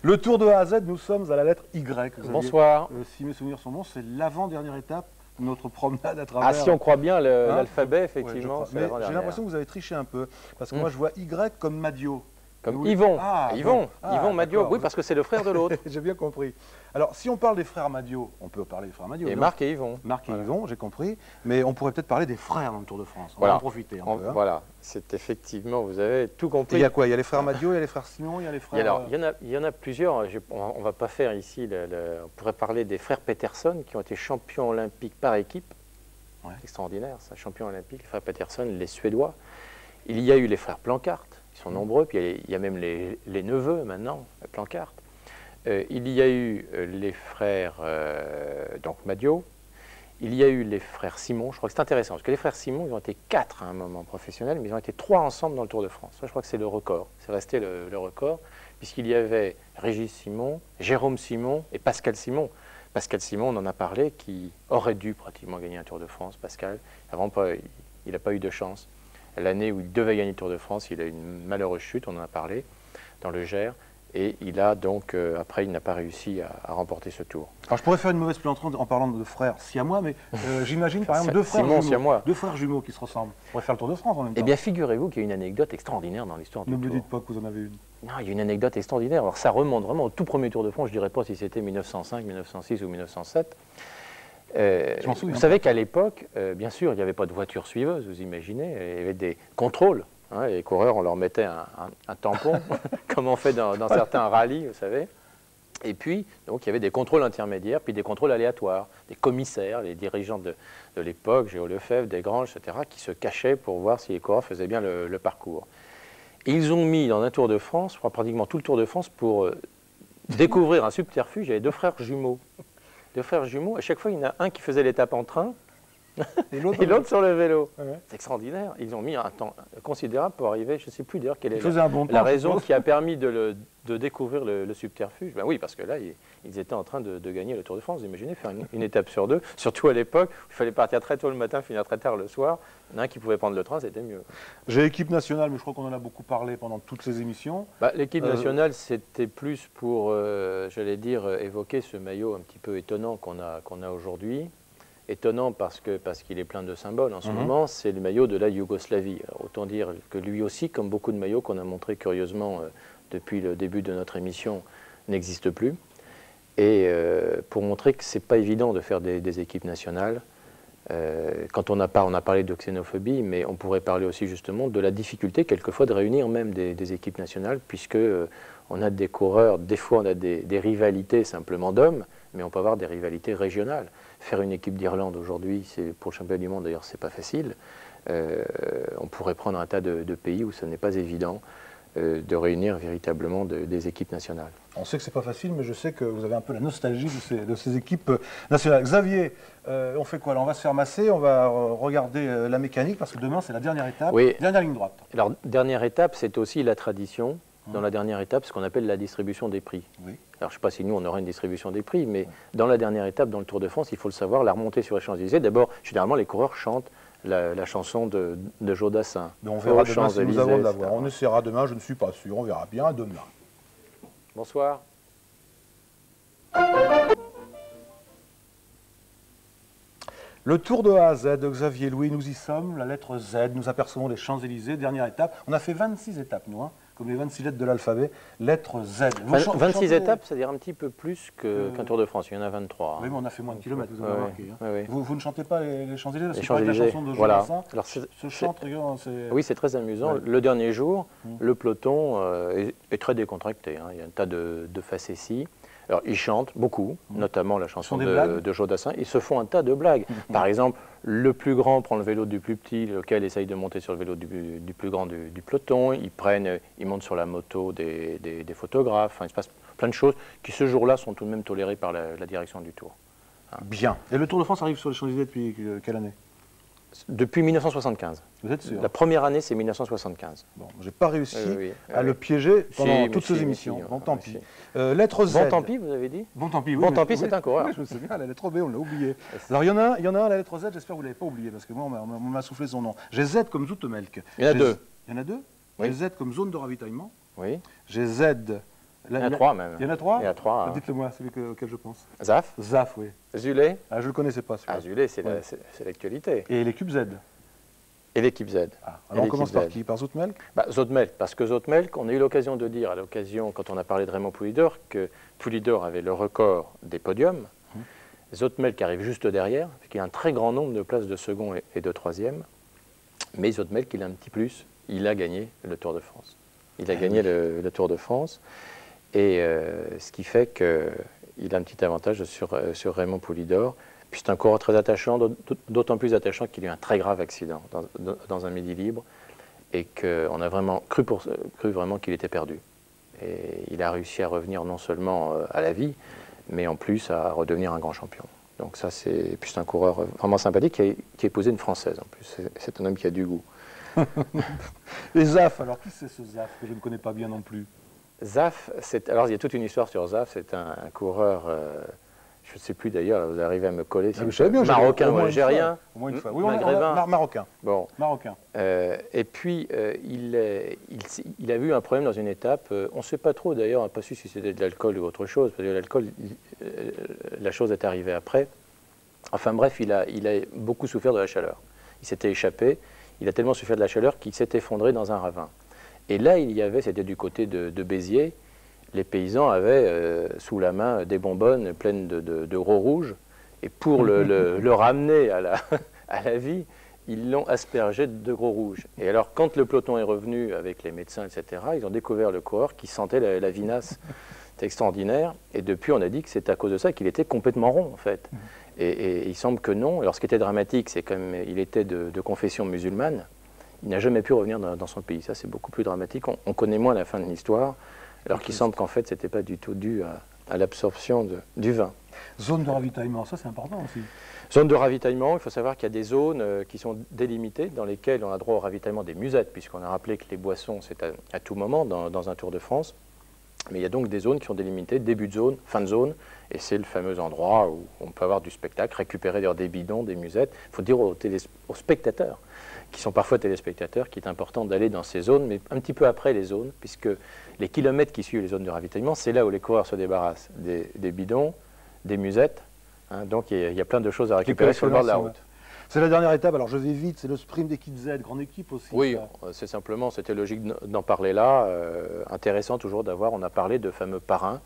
Le Tour de A à Z, nous sommes à la lettre Y. Bonsoir. Euh, si mes souvenirs sont bons, c'est l'avant-dernière étape de notre promenade à travers. Ah, si on croit bien hein l'alphabet, effectivement. j'ai l'impression que vous avez triché un peu. Parce que moi, hmm. je vois Y comme Madio. Comme Yvon. Ah, Yvon, ah, Yvon Madio, oui, parce que c'est le frère de l'autre. j'ai bien compris. Alors, si on parle des frères Madio, on peut parler des frères Madio. Et Marc et Yvon. Marc et Yvon, j'ai compris. Mais on pourrait peut-être parler des frères dans le Tour de France. On va en profiter un peu. Hein. Voilà, c'est effectivement, vous avez tout compris. il y a quoi? Il y a les frères Madio, il y a les frères Simon, il y a les frères. alors, il y, en a, il y en a plusieurs. on ne va pas faire ici. on pourrait parler des frères Peterson qui ont été champions olympiques par équipe. Extraordinaire, ça, champion olympique, les frères Peterson, les Suédois. Il y a eu les frères Plancart ils sont nombreux, puis il y a, même les, neveux maintenant, Plancart. Euh, il y a eu euh, les frères euh, donc Madio, il y a eu les frères Simon, je crois que c'est intéressant, parce que les frères Simon, ils ont été quatre à un moment professionnel, mais ils ont été trois ensemble dans le Tour de France. je crois que c'est le record, c'est resté le, le record, puisqu'il y avait Régis Simon, Jérôme Simon et Pascal Simon. Pascal Simon, on en a parlé, qui aurait dû pratiquement gagner un Tour de France, Pascal. il n'a pas eu de chance l'année où il devait gagner le Tour de France, il a eu une malheureuse chute, on en a parlé, dans le Gers. Et il a donc, euh, après, il n'a pas réussi à, remporter ce tour. Alors je pourrais faire une mauvaise plaisanterie en parlant de frères siamois, mais euh, j'imagine par exemple deux frères, jumeaux, deux frères jumeaux qui se ressemblent. On pourrait faire le Tour de France en même temps. Eh bien, figurez-vous qu'il y a une anecdote extraordinaire dans l'histoire du Tour. Ne me dites pas que vous en avez une. Non, il y a une anecdote extraordinaire. Alors ça remonte vraiment au tout premier Tour de France, je ne dirais pas si c'était 1905, 1906 ou 1907. Euh, vous savez qu'à l'époque, euh, bien sûr, il n'y avait pas de voiture suiveuse, vous imaginez, il y avait des contrôles. Hein, les coureurs, on leur mettait un, tampon, comme on fait dans, certains rallyes, vous savez. Et puis, donc, il y avait des contrôles intermédiaires, puis des contrôles aléatoires, des commissaires, les dirigeants de, l'époque, Géo Lefebvre, Desgranges, etc., qui se cachaient pour voir si les coureurs faisaient bien le, parcours. Et ils ont mis dans un Tour de France, pratiquement tout le Tour de France, pour euh, découvrir un subterfuge. Il y avait deux frères jumeaux deux frères jumeaux. À chaque fois, il y en a un qui faisait l'étape en train et l'autre sur le vélo. C'est extraordinaire. Ils ont mis un temps considérable pour arriver, je ne sais plus d'ailleurs quelle est la, raison qui a permis de, découvrir le, subterfuge. Ben oui, parce que là, ils, étaient en train de, gagner le Tour de France. Vous imaginez faire une, étape sur deux, surtout à l'époque où il fallait partir très tôt le matin, finir très tard le soir. Il y en a un qui pouvait prendre le train, c'était mieux. J'ai l'équipe nationale, mais je crois qu'on en a beaucoup parlé pendant toutes ces émissions. Bah, l'équipe euh, nationale, c'était plus pour, euh, j'allais dire, évoquer ce maillot un petit peu étonnant qu'on a, qu'on a aujourd'hui étonnant parce qu'il parce qu'il est plein de symboles en ce mhm. moment, c'est le maillot de la Yougoslavie. autant dire que lui aussi, comme beaucoup de maillots qu'on a montrés curieusement euh, depuis le début de notre émission, n'existe plus. Et euh, pour montrer que ce n'est pas évident de faire des, équipes nationales, euh, quand on a, pas, on a parlé de xénophobie, mais on pourrait parler aussi justement de la difficulté quelquefois de réunir même des, équipes nationales, puisque on a des coureurs, des fois on a des, des rivalités simplement d'hommes, mais on peut avoir des rivalités régionales. Faire une équipe d'Irlande aujourd'hui, pour le championnat du monde d'ailleurs, c'est pas facile. Euh, on pourrait prendre un tas de, pays où ce n'est pas évident euh, de réunir véritablement des équipes nationales. On sait que c'est pas facile, mais je sais que vous avez un peu la nostalgie de ces, équipes nationales. Xavier, euh, on fait quoi On va se faire masser, on va regarder la mécanique, parce que demain c'est la dernière étape, oui. dernière ligne droite. Alors, dernière étape, c'est aussi la tradition dans la dernière étape, ce qu'on appelle la distribution des prix. Alors, je ne sais pas si nous, on aura une distribution des prix, mais dans la dernière étape, dans le Tour de France, il faut le savoir, la remontée sur les Champs-Élysées, d'abord, généralement, les coureurs chantent la, chanson de, de Jodassin. on verra demain si nous avons de la voir. On essaiera demain, je ne suis pas sûr, on verra bien demain. Bonsoir. Le tour de A à Z de Xavier Louis, nous y sommes, la lettre Z, nous apercevons les Champs-Élysées, dernière étape. On a fait 26 étapes, nous. Hein comme les 26 lettres de l'alphabet, lettre Z. 26 étapes, c'est-à-dire un petit peu plus euh, qu'un Tour de France, il y en a 23. Oui, mais on a fait moins de kilomètres, vous avez remarqué. Hein. vous, ne chantez pas les, Champs-Élysées, c'est la chanson de voilà. Alors, ce Oui, c'est très amusant. Le dernier jour, mmh. le peloton euh, est, très décontracté. Hein. Il y a un tas de, facéties. Alors, ils chantent beaucoup, mmh. notamment la chanson de, de Jodassin. Ils se font un tas de blagues. Mmh. Par exemple, le plus grand prend le vélo du plus petit, lequel essaye de monter sur le vélo du, plus grand du, peloton. Ils prennent, ils montent sur la moto des, photographes. Enfin, il se passe plein de choses qui, ce jour-là, sont tout de même tolérées par la, la direction du Tour. Bien. Et le Tour de France arrive sur les Champs-Élysées depuis quelle année? Depuis 1975. Vous êtes sûr La première année, c'est 1975. Bon, j'ai pas réussi à le piéger pendant toutes ces émissions. bon, tant pis. Euh, lettre Z. Bon, tant pis, vous avez dit Bon, tant pis, oui. Bon, tant pis, c'est un coureur. je me souviens, la lettre B, on l'a oublié. Alors, il y, en a, il y en a un, la lettre Z, j'espère que vous ne l'avez pas oublié, parce que moi, on m'a soufflé son nom. J'ai Z comme Zoutmelk. Il y en a deux. Il y en a deux J'ai Z comme zone de ravitaillement. Oui. J'ai Z il y en a trois même. Il y en a trois Il y en a trois. Hein. Dites-le-moi, celui auquel je pense. Zaf Zaf, oui. Zulé Ah, je ne le connaissais pas celui-là. Ah, Zulé, c'est l'actualité. Et l'équipe Z et l'équipe Z. Ah, alors on commence par qui? Par Zoutmelk bah, Zoutmelk, parce que Zoutmelk, on a eu l'occasion de dire à l'occasion, quand on a parlé de Raymond Poulidor, que Poulidor avait le record des podiums. Mmh. Zoutmelk arrive juste derrière, parce qu'il a un très grand nombre de places de second et de troisième. Mais Zoutmelk, il a un petit plus, il a gagné le Tour de France. Il a ah gagné le, Tour de France. Et euh, ce qui fait qu'il a un petit avantage sur, euh, sur Raymond Poulidor. Puis c'est un coureur très attachant, d'autant plus attachant qu'il a eu un très grave accident dans, un midi libre et qu'on a vraiment cru, vraiment qu'il était perdu. Et il a réussi à revenir non seulement euh, à la vie, mais en plus à redevenir un grand champion. Donc ça, c'est puis un coureur vraiment sympathique qui a, qui épousé une Française en plus. C'est un homme qui a du goût. Et Zaf, alors qui c'est ce Zaf que je ne connais pas bien non plus? Zaf, alors il y a toute une histoire sur Zaf. C'est un, coureur euh, je ne sais plus d'ailleurs, vous arrivez à me coller. Ah, bien, marocain ou algérien Au moins une fois. Oui, maghrébin. marocain. Bon. Marocain. Euh, et puis, euh, il, il, il, a eu un problème dans une étape. On ne sait pas trop d'ailleurs, on n'a pas su si c'était de l'alcool ou autre chose, parce que l'alcool, la chose est arrivée après. Enfin bref, il a, il a beaucoup souffert de la chaleur. Il s'était échappé, il a tellement souffert de la chaleur qu'il s'est effondré dans un ravin. Et là, il y avait, c'était du côté de, de Béziers, les paysans avaient euh, sous la main des bonbonnes pleines de, de, gros rouges. Et pour le, ramener à la, à la vie, ils l'ont aspergé de gros rouges. Et alors, quand le peloton est revenu avec les médecins, etc., ils ont découvert le coureur qui sentait la, vinasse. C'est extraordinaire. Et depuis, on a dit que c'est à cause de ça qu'il était complètement rond, en fait. Et, il semble que non. Alors, ce qui était dramatique, c'est comme il était de, confession musulmane, il n'a jamais pu revenir dans, son pays. Ça, c'est beaucoup plus dramatique. On, on connaît moins la fin de l'histoire alors qu'il semble qu'en fait, ce n'était pas du tout dû à, l'absorption du vin. Zone de ravitaillement, ça c'est important aussi. Zone de ravitaillement, il faut savoir qu'il y a des zones euh, qui sont délimitées dans lesquelles on a droit au ravitaillement des musettes, puisqu'on a rappelé que les boissons, c'est à, tout moment dans, un Tour de France. Mais il y a donc des zones qui sont délimitées, début de zone, fin de zone, et c'est le fameux endroit où on peut avoir du spectacle, récupérer des bidons, des musettes. Il faut dire aux, aux spectateurs qui sont parfois téléspectateurs, qu'il est important d'aller dans ces zones, mais un petit peu après les zones, puisque les kilomètres qui suivent les zones de ravitaillement, c'est là où les coureurs se débarrassent des, bidons, des musettes. Hein. donc il y, a plein de choses à récupérer sur le bord de la route. C'est la dernière étape, alors je vais vite, c'est le sprint d'équipe Z, grande équipe aussi. Oui, c'est simplement, c'était logique d'en parler là. Euh, intéressant toujours d'avoir, on a parlé de fameux parrains,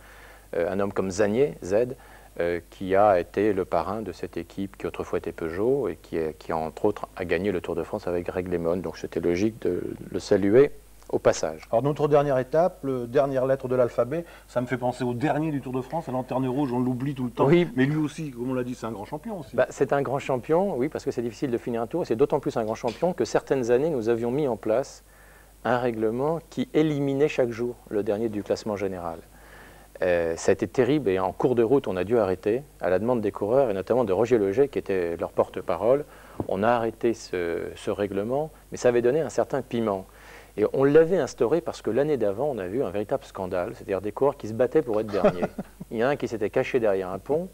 euh, un homme comme Zanier, Z, euh, qui a été le parrain de cette équipe qui autrefois était Peugeot et qui, qui entre autres a gagné le Tour de France avec Greg LeMond. Donc c'était logique de le saluer au passage. Alors notre dernière étape, la dernière lettre de l'alphabet, ça me fait penser au dernier du Tour de France, à Lanterne Rouge, on l'oublie tout le temps. Oui. Mais lui aussi, comme on l'a dit, c'est un grand champion aussi. Bah, c'est un grand champion, oui, parce que c'est difficile de finir un tour. C'est d'autant plus un grand champion que certaines années, nous avions mis en place un règlement qui éliminait chaque jour le dernier du classement général. Euh, ça a été terrible et en cours de route, on a dû arrêter, à la demande des coureurs et notamment de Roger Leger, qui était leur porte-parole. On a arrêté ce, règlement, mais ça avait donné un certain piment. Et on l'avait instauré parce que l'année d'avant, on a vu un véritable scandale, c'est-à-dire des coureurs qui se battaient pour être dernier. Il y a un qui s'était caché derrière un pont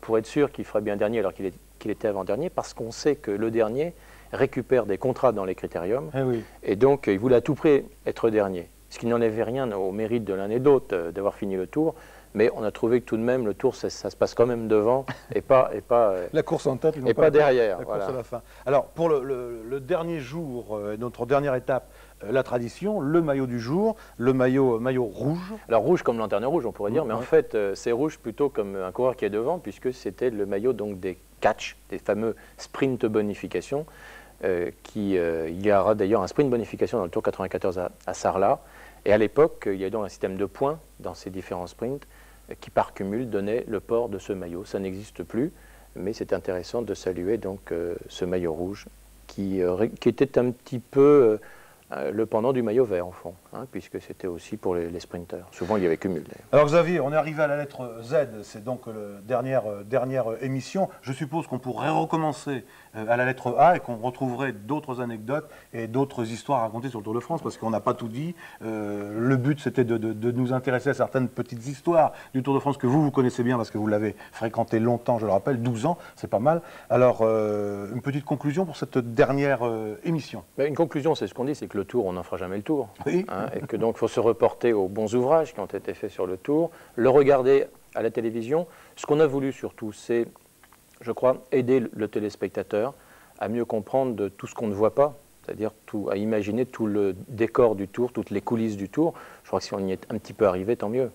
pour être sûr qu'il ferait bien dernier alors qu'il était avant-dernier, parce qu'on sait que le dernier récupère des contrats dans les critériums. Eh et donc, il voulait à tout prix être dernier ce qui n'enlève rien au mérite de l'un et d'autre euh, d'avoir fini le tour. Mais on a trouvé que tout de même, le tour, ça, se passe quand même devant et pas. Et pas euh, la course en tête, et pas, derrière. La course à la fin. Alors, pour le, dernier jour, euh, notre dernière étape, la tradition, le maillot du jour, le maillot, maillot rouge. Alors, rouge comme lanterne rouge, on pourrait dire, mais en fait, c'est rouge plutôt comme un coureur qui est devant, puisque c'était le maillot donc, des catch, des fameux sprint bonification. qui, il y aura d'ailleurs un sprint bonification dans le Tour 94 à, à Sarlat. Et à l'époque, il y a donc un système de points dans ces différents sprints qui par cumul donnait le port de ce maillot. Ça n'existe plus, mais c'est intéressant de saluer donc ce maillot rouge qui, qui était un petit peu euh, le pendant du maillot vert, en fond, hein, puisque c'était aussi pour les, sprinteurs. Souvent, il y avait cumul. Alors, Xavier, on est arrivé à la lettre Z, c'est donc la dernière, euh, dernière émission. Je suppose qu'on pourrait recommencer euh, à la lettre A et qu'on retrouverait d'autres anecdotes et d'autres histoires à raconter sur le Tour de France, parce qu'on n'a pas tout dit. le but, c'était de, nous intéresser à certaines petites histoires du Tour de France que vous, vous connaissez bien, parce que vous l'avez fréquenté longtemps, je le rappelle, 12 ans, c'est pas mal. Alors, une petite conclusion pour cette dernière émission. une conclusion, c'est ce qu'on dit, c'est que le tour, on n'en fera jamais le tour. Hein, et que donc il faut se reporter aux bons ouvrages qui ont été faits sur le tour, le regarder à la télévision. Ce qu'on a voulu surtout, c'est, je crois, aider le téléspectateur à mieux comprendre de tout ce qu'on ne voit pas, c'est-à-dire à imaginer tout le décor du tour, toutes les coulisses du tour. Je crois que si on y est un petit peu arrivé, tant mieux.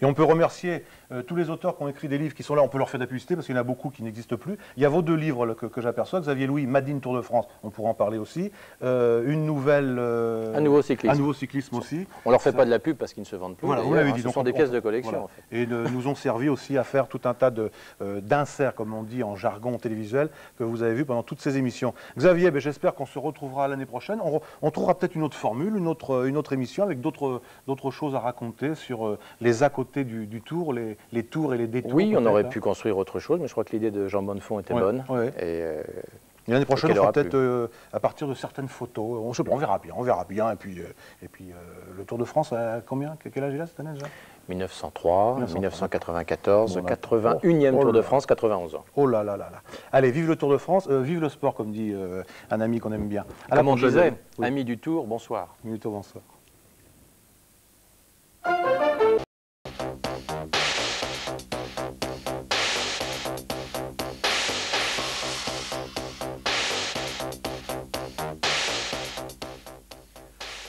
Et on peut remercier euh, tous les auteurs qui ont écrit des livres qui sont là, on peut leur faire de la publicité parce qu'il y en a beaucoup qui n'existent plus. Il y a vos deux livres que, j'aperçois, Xavier Louis, Madine Tour de France, on pourra en parler aussi. Euh, une nouvelle... Euh, un nouveau cyclisme. Un nouveau cyclisme aussi. On leur fait pas de la pub parce qu'ils ne se vendent plus. Voilà, vous l'avez dit. Ce sont des pièces de collection. Et nous ont servi aussi à faire tout un tas d'inserts, comme on dit en jargon télévisuel, que vous avez vu pendant toutes ces émissions. Xavier, ben, j'espère qu'on se retrouvera l'année prochaine. On, trouvera peut-être une autre formule, une autre, une autre émission avec d'autres choses à raconter sur les à côté du, tour, les, les tours et les oui, on aurait pu construire autre chose, mais je crois que l'idée de Jean Bonnefond était bonne. Euh, et, L'année prochaine, on fera peut-être euh, à partir de certaines photos. On, on verra bien, on verra bien. Et puis, euh, et puis le Tour de France, à combien? Quel âge il a cette année déjà? 1903, 1994, 81e Tour de France, 91 ans. Oh là là là là. Allez, vive le Tour de France, vive le sport, comme dit un ami qu'on aime bien. comme on disait, ami du Tour, bonsoir. Ami du Tour, bonsoir.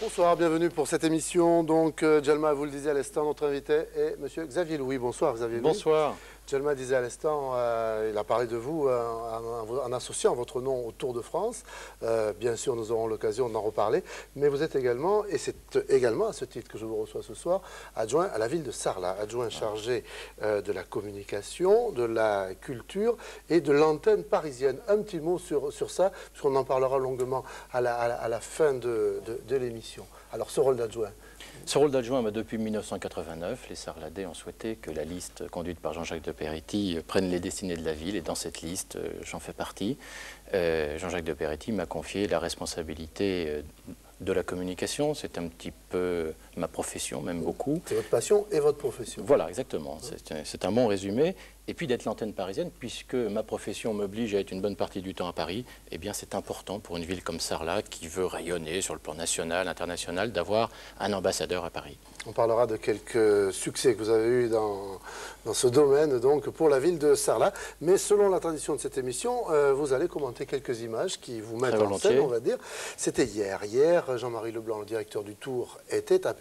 Bonsoir, bienvenue pour cette émission. Donc, euh, Jalma, vous le disiez à l'instant, notre invité est Monsieur Xavier Louis. Bonsoir, Xavier Louis. Bonsoir. Jelma disait à l'instant, euh, il a parlé de vous euh, en, associant votre nom au Tour de France. Euh, bien sûr, nous aurons l'occasion d'en reparler. Mais vous êtes également, et c'est également à ce titre que je vous reçois ce soir, adjoint à la ville de Sarlat, adjoint chargé de la communication, de la culture et de l'antenne parisienne. Un petit mot sur, ça, puisqu'on en parlera longuement à la, fin de l'émission. Alors, ce rôle d'adjoint, ce rôle d'adjoint, bah, depuis 1989, les Sarladais ont souhaité que la liste conduite par Jean-Jacques de Peretti euh, prenne les destinées de la ville, et dans cette liste, euh, j'en fais partie. Euh, Jean-Jacques de Peretti m'a confié la responsabilité de la communication. C'est un petit peu ma profession, même beaucoup. C'est votre passion et votre profession. Voilà, exactement. C'est un bon résumé et puis d'être l'antenne parisienne, puisque ma profession m'oblige à être une bonne partie du temps à Paris, eh bien c'est important pour une ville comme Sarlat, qui veut rayonner sur le plan national, international, d'avoir un ambassadeur à Paris. On parlera de quelques succès que vous avez eus dans, dans ce domaine, donc pour la ville de Sarlat. Mais selon la tradition de cette émission, euh, vous allez commenter quelques images qui vous mettent en scène, on va dire. C'était hier. Hier, Jean-Marie Leblanc, le directeur du Tour, était à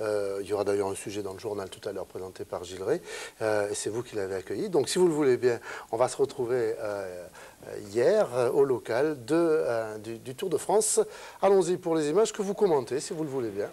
Euh, il y aura d'ailleurs un sujet dans le journal tout à l'heure présenté par Gilles Ray. Euh, c'est vous qui l'avez accueilli. Donc si vous le voulez bien, on va se retrouver euh, hier au local du, Tour de France. Allons-y pour les images que vous commentez, si vous le voulez bien.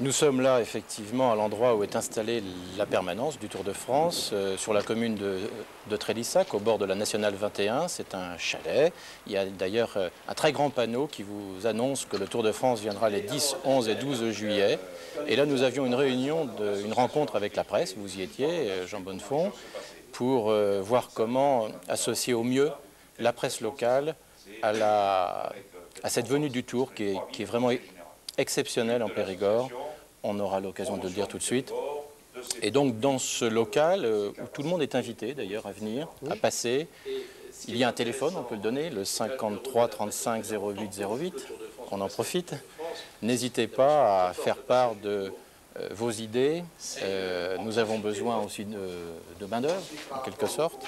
Nous sommes là effectivement à l'endroit où est installée la permanence du Tour de France, sur la commune de, Trélissac, au bord de la Nationale 21. C'est un chalet. Il y a d'ailleurs un très grand panneau qui vous annonce que le Tour de France viendra les 10, 11 et 12 juillet. Et là, nous avions une réunion, une rencontre avec la presse, vous y étiez, euh, Jean Bonnefond, pour euh, voir comment associer au mieux la presse locale à, cette venue du Tour qui est, vraiment exceptionnelle en Périgord. On aura l'occasion de le dire tout de suite. Et donc dans ce local, euh, où tout le monde est invité d'ailleurs à venir, à passer, il y a un téléphone, on peut le donner, le 53 35 08 08, on en profite. N'hésitez pas à faire part de vos idées. Euh, nous avons besoin aussi de, de main-d'œuvre, en quelque sorte.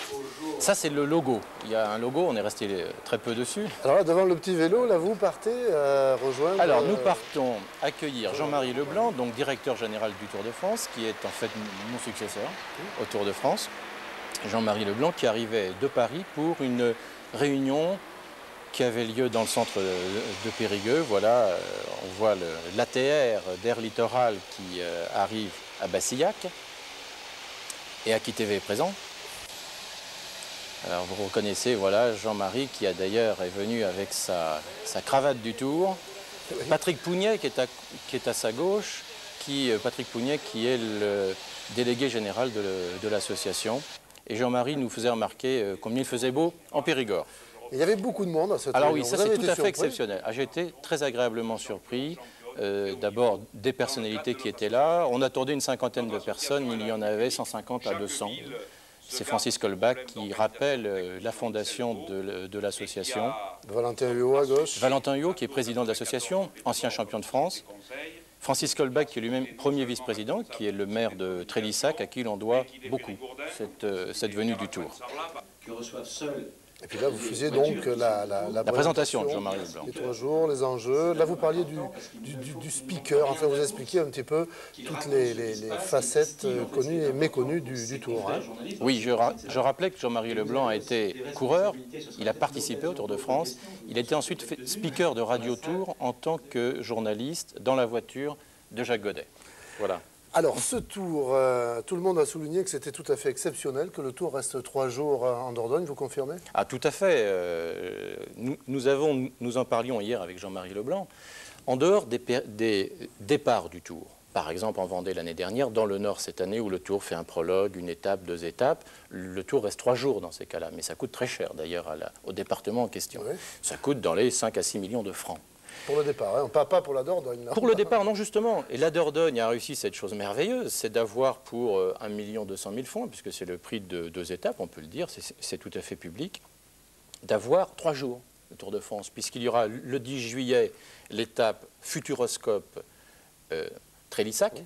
Ça, c'est le logo. Il y a un logo, on est resté très peu dessus. Alors là, devant le petit vélo, là, vous partez euh, rejoindre. Alors, nous partons accueillir Jean-Marie Leblanc, donc directeur général du Tour de France, qui est en fait mon successeur au Tour de France. Jean-Marie Leblanc qui arrivait de Paris pour une réunion qui avait lieu dans le centre de Périgueux. Voilà, euh, on voit l'ATR d'Air Littoral qui euh, arrive à Bassillac. et Aki TV est présent. Alors vous reconnaissez, voilà, Jean-Marie qui a d'ailleurs est venu avec sa, cravate du Tour. Patrick Pougnet qui est à, qui est à sa gauche, qui, euh, Patrick Pougnet qui est le délégué général de l'association. Et Jean-Marie nous faisait remarquer combien il faisait beau en Périgord. Il y avait beaucoup de monde à cette Alors oui, ça c'est tout à fait exceptionnel. Ah, j'ai été très agréablement surpris. Euh, d'abord des personnalités qui étaient là. On attendait une cinquantaine de personnes, il y en avait 150 à 200. C'est Francis Colbach qui rappelle euh, la fondation de, l'association. Valentin Huot à gauche. Valentin Huot qui est président de l'association, ancien champion de France. Francis Colbach qui est lui-même premier vice-président, qui est le maire de Trélissac, à qui l'on doit beaucoup cette, euh, cette venue du Tour. Et puis là, vous faisiez donc la, la, présentation, de Jean-Marie Leblanc. Les trois jours, les enjeux. Là, vous parliez du, du, speaker. Enfin, vous expliquiez un petit peu toutes les, facettes euh, connues et méconnues du, Tour. Hein. Oui, je, je, rappelais que Jean-Marie Leblanc a été coureur. Il a participé au Tour de France. Il a été ensuite fait speaker de Radio Tour en tant que journaliste dans la voiture de Jacques Godet. Voilà. Alors, ce tour, euh, tout le monde a souligné que c'était tout à fait exceptionnel, que le tour reste trois jours euh, en Dordogne, vous confirmez? Ah, tout à fait. Euh, nous, avons, nous en parlions hier avec Jean-Marie Leblanc. En dehors des, des, départs du tour, par exemple en Vendée l'année dernière, dans le Nord cette année, où le tour fait un prologue, une étape, deux étapes, le tour reste trois jours dans ces cas-là. Mais ça coûte très cher d'ailleurs au département en question. Ça coûte dans les 5 à 6 millions de francs. Pour le départ, hein. pas, pas pour la Dordogne. Pour le départ, non, justement. Et la Dordogne a réussi cette chose merveilleuse, c'est d'avoir pour 1 million 200 000 francs, puisque c'est le prix de deux étapes, on peut le dire, c'est tout à fait public, d'avoir trois jours le Tour de France, puisqu'il y aura le 10 juillet l'étape Futuroscope euh, Trélissac,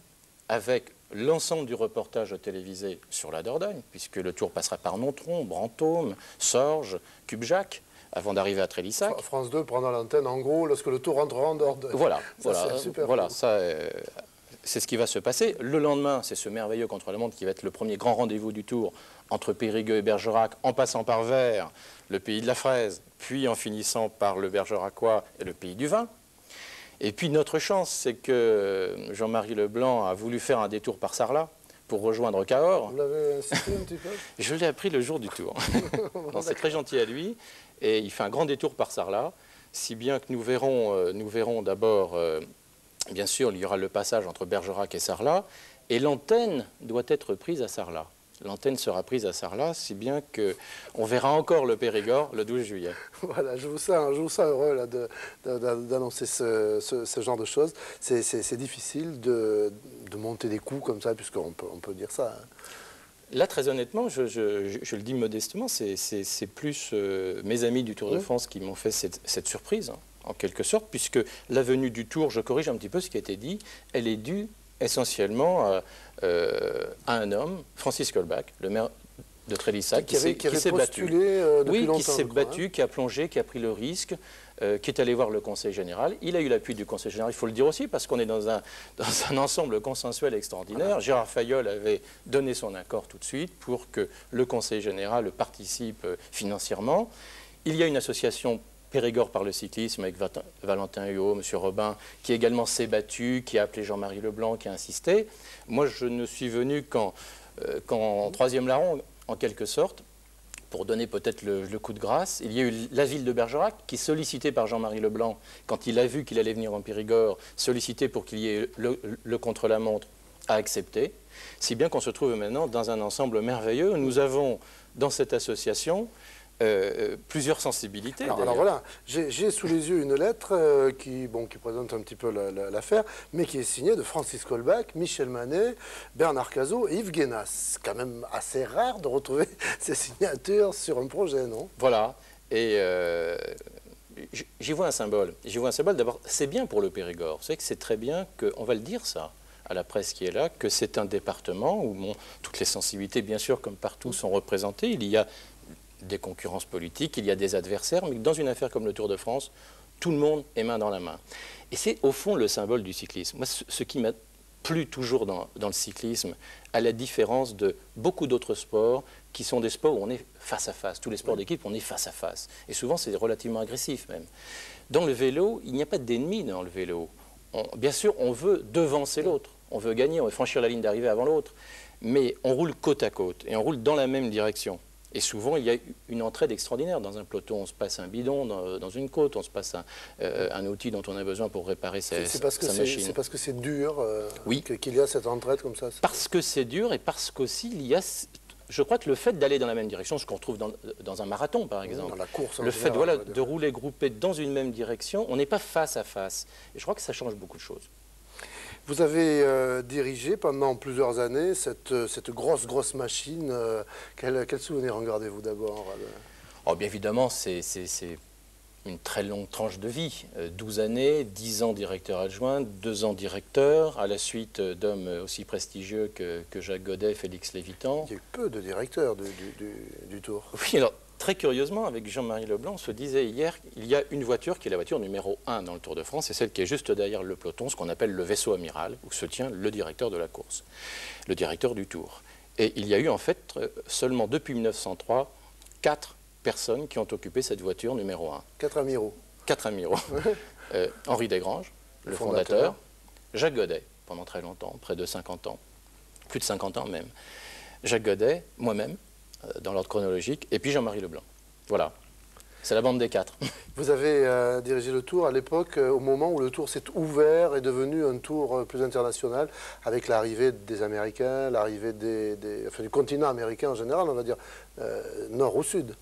avec l'ensemble du reportage télévisé sur la Dordogne, puisque le tour passera par Nontron, Brantôme, Sorges, Cubjac avant d'arriver à Trélissac. France 2 prendra l'antenne en gros lorsque le tour rentrera en Dordogne. Voilà, voilà, voilà ça, euh, c'est ce qui va se passer. Le lendemain, c'est ce merveilleux contre-la-montre qui va être le premier grand rendez-vous du tour entre Périgueux et Bergerac, en passant par Vers, le pays de la fraise, puis en finissant par le Bergeracois et le pays du vin. Et puis notre chance, c'est que Jean-Marie Leblanc a voulu faire un détour par Sarlat pour rejoindre Cahors. Vous l'avez incité un petit peu? Je l'ai appris le jour du tour. c'est très gentil à lui et il fait un grand détour par Sarlat, si bien que nous verrons, euh, nous verrons d'abord, euh, bien sûr, il y aura le passage entre Bergerac et Sarlat, et l'antenne doit être prise à Sarlat. L'antenne sera prise à Sarlat, si bien qu'on verra encore le Périgord le 12 juillet. Voilà, je vous sens, je vous sens heureux d'annoncer ce, genre de choses. C'est difficile de, monter des coups comme ça, puisqu'on peut, on peut dire ça. Hein. Là, très honnêtement, je, le dis modestement, c'est plus euh, mes amis du Tour de France qui m'ont fait cette, surprise, hein, en quelque sorte, puisque la venue du Tour, je corrige un petit peu ce qui a été dit, elle est due essentiellement à, euh, un homme, Francis Colbach, le maire de Trélissac, qui, s'est battu. Euh, oui, qui s'est battu, qui a plongé, qui a pris le risque, euh, qui est allé voir le Conseil général. Il a eu l'appui du Conseil général, il faut le dire aussi, parce qu'on est dans un, dans un ensemble consensuel extraordinaire. Gérard Fayol avait donné son accord tout de suite pour que le Conseil général participe euh, financièrement. Il y a une association Périgord par le cyclisme avec Valentin Huot, M. Robin, qui également s'est battu, qui a appelé Jean-Marie Leblanc, qui a insisté. Moi, je ne suis venu qu'en euh, troisième larron, en quelque sorte, pour donner peut-être le, coup de grâce, il y a eu la ville de Bergerac qui, sollicité par Jean-Marie Leblanc, quand il a vu qu'il allait venir en Périgord, sollicité pour qu'il y ait le, contre-la-montre, a accepté. Si bien qu'on se trouve maintenant dans un ensemble merveilleux. Nous avons dans cette association euh, euh, plusieurs sensibilités. Alors, voilà, j'ai sous les yeux une lettre euh, qui, bon, qui présente un petit peu l'affaire, mais qui est signée de Francis Colbach, Michel Manet, Bernard Cazot et Yves Guénas. C'est quand même assez rare de retrouver ces signatures sur un projet, non? Voilà, et j'y vois un symbole. J'y vois un symbole, d'abord, c'est bien pour le Périgord. Vous savez que c'est très bien qu'on va le dire ça à la presse qui est là, que c'est un département où toutes les sensibilités, bien sûr, comme partout, sont représentées. Il y a des concurrences politiques, il y a des adversaires, mais dans une affaire comme le Tour de France, tout le monde est main dans la main. Et c'est au fond le symbole du cyclisme. Moi, ce qui m'a plu toujours dans, le cyclisme, à la différence de beaucoup d'autres sports qui sont des sports où on est face à face. Tous les sports d'équipe, on est face à face. Et souvent, c'est relativement agressif même. Dans le vélo, il n'y a pas d'ennemi dans le vélo. bien sûr, on veut devancer l'autre. On veut gagner, on veut franchir la ligne d'arrivée avant l'autre. mais on roule côte à côte et on roule dans la même direction. Et souvent, il y a une entraide extraordinaire dans un peloton. On se passe un bidon dans, une côte, on se passe euh, un, outil dont on a besoin pour réparer sa, machine. C'est parce que c'est dur euh, oui. qu'il y a cette entraide comme ça Parce que c'est dur et parce qu'aussi il y a je crois que le fait d'aller dans la même direction, ce qu'on retrouve dans, un marathon par exemple, dans la course le fait voilà, de rouler groupé dans une même direction, on n'est pas face à face. Et je crois que ça change beaucoup de choses. Vous avez euh, dirigé pendant plusieurs années cette, euh, cette grosse, grosse machine. Euh, quel, quel, souvenir en gardez-vous d'abord oh, Bien évidemment, c'est une très longue tranche de vie. 12 années, 10 ans directeur adjoint, 2 ans directeur, à la suite d'hommes aussi prestigieux que, que, Jacques Godet, Félix Lévitan. Il y a eu peu de directeurs du, du, du Tour. Oui, alors Très curieusement, avec Jean-Marie Leblanc, on se disait hier qu'il y a une voiture qui est la voiture numéro 1 dans le Tour de France, c'est celle qui est juste derrière le peloton, ce qu'on appelle le vaisseau amiral, où se tient le directeur de la course, le directeur du Tour. Et il y a eu en fait euh, seulement depuis 1903 quatre personnes qui ont occupé cette voiture numéro 1. Quatre amiraux. Quatre amiraux. Euh, Henri Desgranges, le, fondateur. Jacques Godet, pendant très longtemps, près de 50 ans, plus de 50 ans même. Jacques Godet, moi-même, dans l'ordre chronologique, et puis Jean-Marie Leblanc. Voilà. C'est la bande des quatre. Vous avez euh, dirigé le tour à l'époque, euh, au moment où le tour s'est ouvert et devenu un tour plus international, avec l'arrivée des Américains, l'arrivée des, du continent américain en général, on va dire, nord au sud.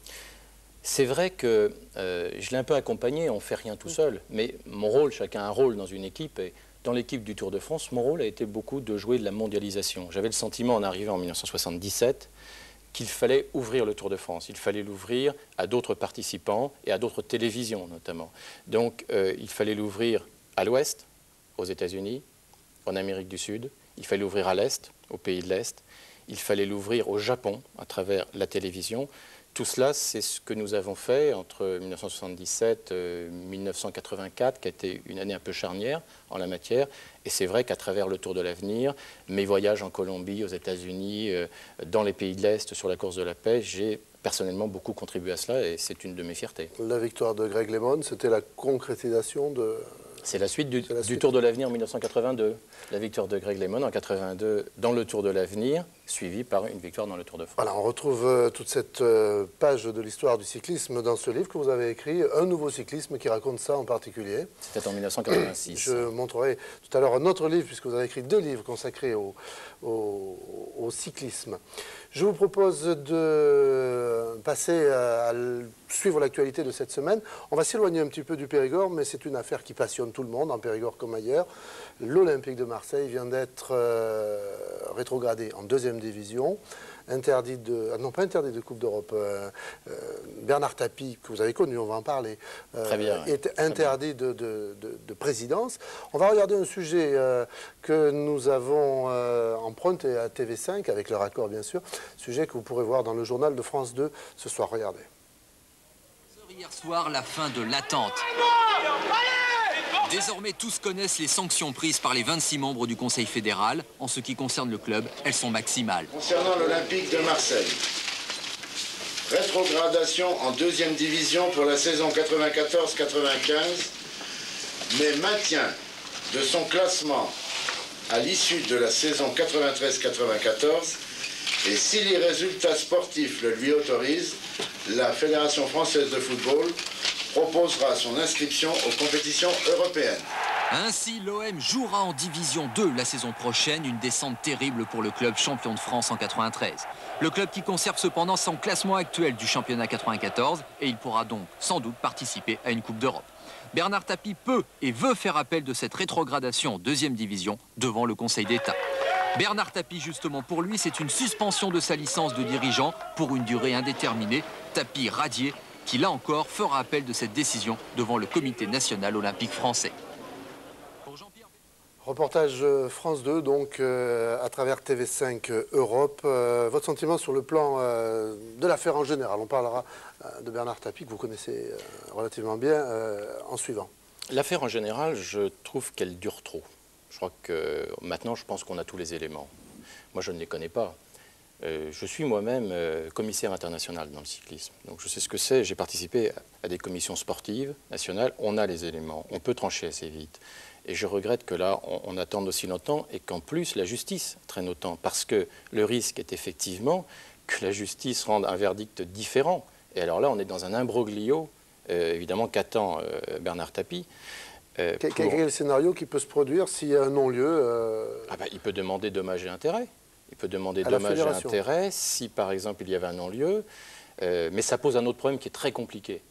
C'est vrai que je l'ai un peu accompagné, on ne fait rien tout seul, mais mon rôle, chacun a un rôle dans une équipe, et dans l'équipe du Tour de France, mon rôle a été beaucoup de jouer de la mondialisation. J'avais le sentiment en arrivant en 1977 qu'il fallait ouvrir le Tour de France. Il fallait l'ouvrir à d'autres participants et à d'autres télévisions notamment. Donc euh, il fallait l'ouvrir à l'ouest, aux États-Unis, en Amérique du Sud. Il fallait l'ouvrir à l'est, aux pays de l'Est. Il fallait l'ouvrir au Japon à travers la télévision. Tout cela, c'est ce que nous avons fait entre 1977 et 1984, qui a été une année un peu charnière en la matière. Et c'est vrai qu'à travers le Tour de l'avenir, mes voyages en Colombie, aux États-Unis, euh, dans les pays de l'Est, sur la course de la paix, j'ai personnellement beaucoup contribué à cela et c'est une de mes fiertés. La victoire de Greg LeMond, c'était la concrétisation de, c'est la suite du, Tour de l'avenir en 1982. La victoire de Greg LeMond en 82 dans le Tour de l'avenir, suivie par une victoire dans le Tour de France. Voilà, on retrouve euh, toute cette euh, page de l'histoire du cyclisme dans ce livre que vous avez écrit, Un nouveau cyclisme, qui raconte ça en particulier. C'était en 1986. Je montrerai tout à l'heure un autre livre, puisque vous avez écrit deux livres consacrés au, au cyclisme. Je vous propose de passer à suivre l'actualité de cette semaine. On va s'éloigner un petit peu du Périgord, mais c'est une affaire qui passionne tout le monde, en Périgord comme ailleurs. L'Olympique de Marseille vient d'être euh, rétrogradé en deuxième division interdit de, ah non pas interdit de Coupe d'Europe, euh, euh, Bernard Tapie, que vous avez connu, on va en parler, euh, est interdit de, de, présidence. On va regarder un sujet que nous avons emprunté à TV5, avec leur accord bien sûr, sujet que vous pourrez voir dans le journal de France 2 ce soir. Regardez. Hier soir, la fin de l'attente. Désormais, tous connaissent les sanctions prises par les 26 membres du Conseil fédéral. En ce qui concerne le club, elles sont maximales. Concernant l'Olympique de Marseille, rétrogradation en deuxième division pour la saison 94-95, mais maintien de son classement à l'issue de la saison 93-94 et si les résultats sportifs le lui autorisent, la Fédération française de football proposera son inscription aux compétitions européennes. Ainsi, l'OM jouera en Division 2 la saison prochaine, une descente terrible pour le club champion de France en 93. Le club qui conserve cependant son classement actuel du championnat 94 et il pourra donc sans doute participer à une Coupe d'Europe. Bernard Tapie peut et veut faire appel de cette rétrogradation en deuxième division devant le Conseil d'État. Bernard Tapie, justement, pour lui, c'est une suspension de sa licence de dirigeant pour une durée indéterminée. Tapie radié qui là encore fera appel de cette décision devant le comité national olympique français. Reportage euh, France 2, donc euh, à travers TV5 euh, Europe. votre sentiment sur le plan de l'affaire en général? On parlera de Bernard Tapie, que vous connaissez relativement bien, en suivant. L'affaire en général, je trouve qu'elle dure trop. Je crois que maintenant, je pense qu'on a tous les éléments. Moi, je ne les connais pas. Euh, je suis moi-même euh, commissaire international dans le cyclisme. Donc je sais ce que c'est. J'ai participé à des commissions sportives nationales. On a les éléments. On peut trancher assez vite. Et je regrette que là, on, attende aussi longtemps et qu'en plus, la justice traîne autant. Parce que le risque est effectivement que la justice rende un verdict différent. Et alors là, on est dans un imbroglio, euh, évidemment, qu'attend Bernard Tapie. Quel, est le scénario qui peut se produire s'il y a un non-lieu ah bah, Il peut demander dommage et intérêt. Il peut demander dommage et intérêt si, par exemple, il y avait un non-lieu. mais ça pose un autre problème qui est très compliqué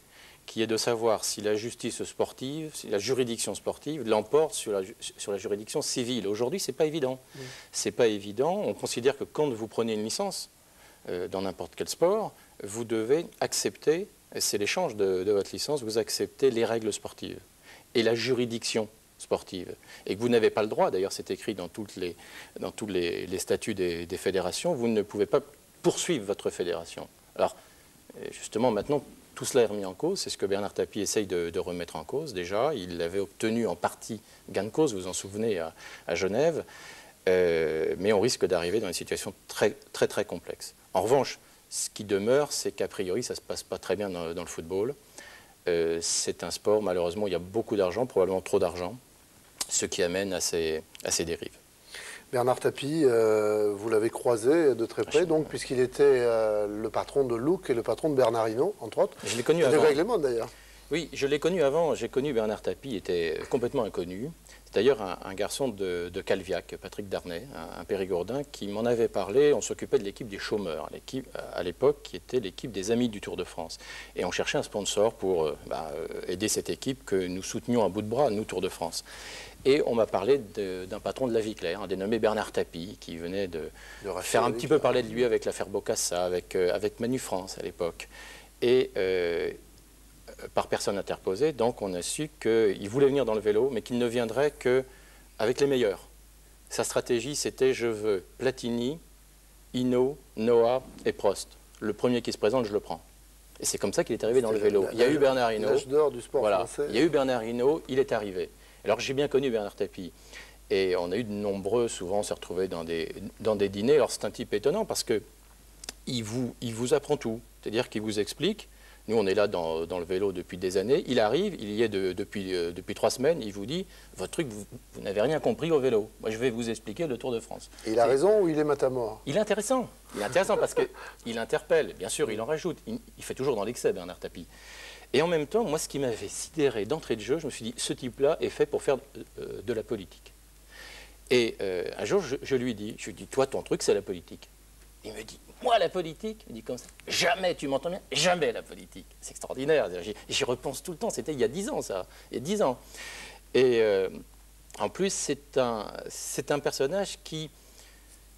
qui est de savoir si la justice sportive, si la juridiction sportive l'emporte sur la, sur la juridiction civile. Aujourd'hui, ce n'est pas évident. C'est pas évident. On considère que quand vous prenez une licence euh, dans n'importe quel sport, vous devez accepter, c'est l'échange de, votre licence, vous acceptez les règles sportives et la juridiction sportive. Et que vous n'avez pas le droit, d'ailleurs c'est écrit dans, toutes les, tous les, statuts des, fédérations, vous ne pouvez pas poursuivre votre fédération. Alors, justement, maintenant, tout cela est remis en cause. C'est ce que Bernard Tapie essaye de, remettre en cause déjà. Il l'avait obtenu en partie gain de cause, vous vous en souvenez, à, Genève. Euh, mais on risque d'arriver dans une situation très, très, très complexe. En revanche, ce qui demeure, c'est qu'a priori, ça ne se passe pas très bien dans, le football. Euh, c'est un sport, malheureusement, il y a beaucoup d'argent, probablement trop d'argent, ce qui amène à ces, à ces dérives. Bernard Tapie, euh, vous l'avez croisé de très près, donc, puisqu'il était euh, le patron de Louk et le patron de Bernard Hinault, entre autres. Je l'ai connu avant. d'ailleurs. Oui, je l'ai connu avant. J'ai connu Bernard Tapie, il était complètement inconnu. D'ailleurs un, garçon de, Calviac, Patrick Darnay, un, Périgourdin, qui m'en avait parlé. On s'occupait de l'équipe des chômeurs, l'équipe à l'époque qui était l'équipe des Amis du Tour de France. Et on cherchait un sponsor pour euh, bah, aider cette équipe que nous soutenions à bout de bras, nous Tour de France. Et on m'a parlé d'un patron de la vie claire, un dénommé Bernard Tapie, qui venait de, faire un petit peu parler de lui avec l'affaire Bocassa, avec, euh, avec Manu France à l'époque. Et euh, par personne interposée, donc on a su qu'il voulait venir dans le vélo, mais qu'il ne viendrait qu'avec les meilleurs. Sa stratégie, c'était je veux Platini, Hino, Noah et Prost. Le premier qui se présente, je le prends. Et c'est comme ça qu'il est arrivé dans le vélo. Il y a eu Bernard Hinault. du sport voilà. Il y a eu Bernard Hinault, il est arrivé. Alors j'ai bien connu Bernard Tapie. Et on a eu de nombreux, souvent, on s'est retrouvés dans des, dans des dîners. Alors c'est un type étonnant parce que il vous, il vous apprend tout. C'est-à-dire qu'il vous explique. Nous, on est là dans, le vélo depuis des années. Il arrive, il y est depuis, euh, depuis trois semaines. Il vous dit Votre truc, vous, n'avez rien compris au vélo. Moi, je vais vous expliquer le Tour de France. Et il a raison ou il est matamor? Il est intéressant. Il est intéressant parce qu'il interpelle. Bien sûr, il en rajoute. Il, il fait toujours dans l'excès, Bernard Tapie. Et en même temps, moi, ce qui m'avait sidéré d'entrée de jeu, je me suis dit, ce type-là est fait pour faire euh, de la politique. Et euh, un jour, je, lui dis, je lui dis, toi, ton truc, c'est la politique. Il me dit, moi, la politique Il dit comme ça, jamais, tu m'entends bien Jamais la politique. C'est extraordinaire. J'y repense tout le temps. C'était il y a dix ans, ça. Il y a dix ans. Et euh, en plus, c'est un, un personnage qui,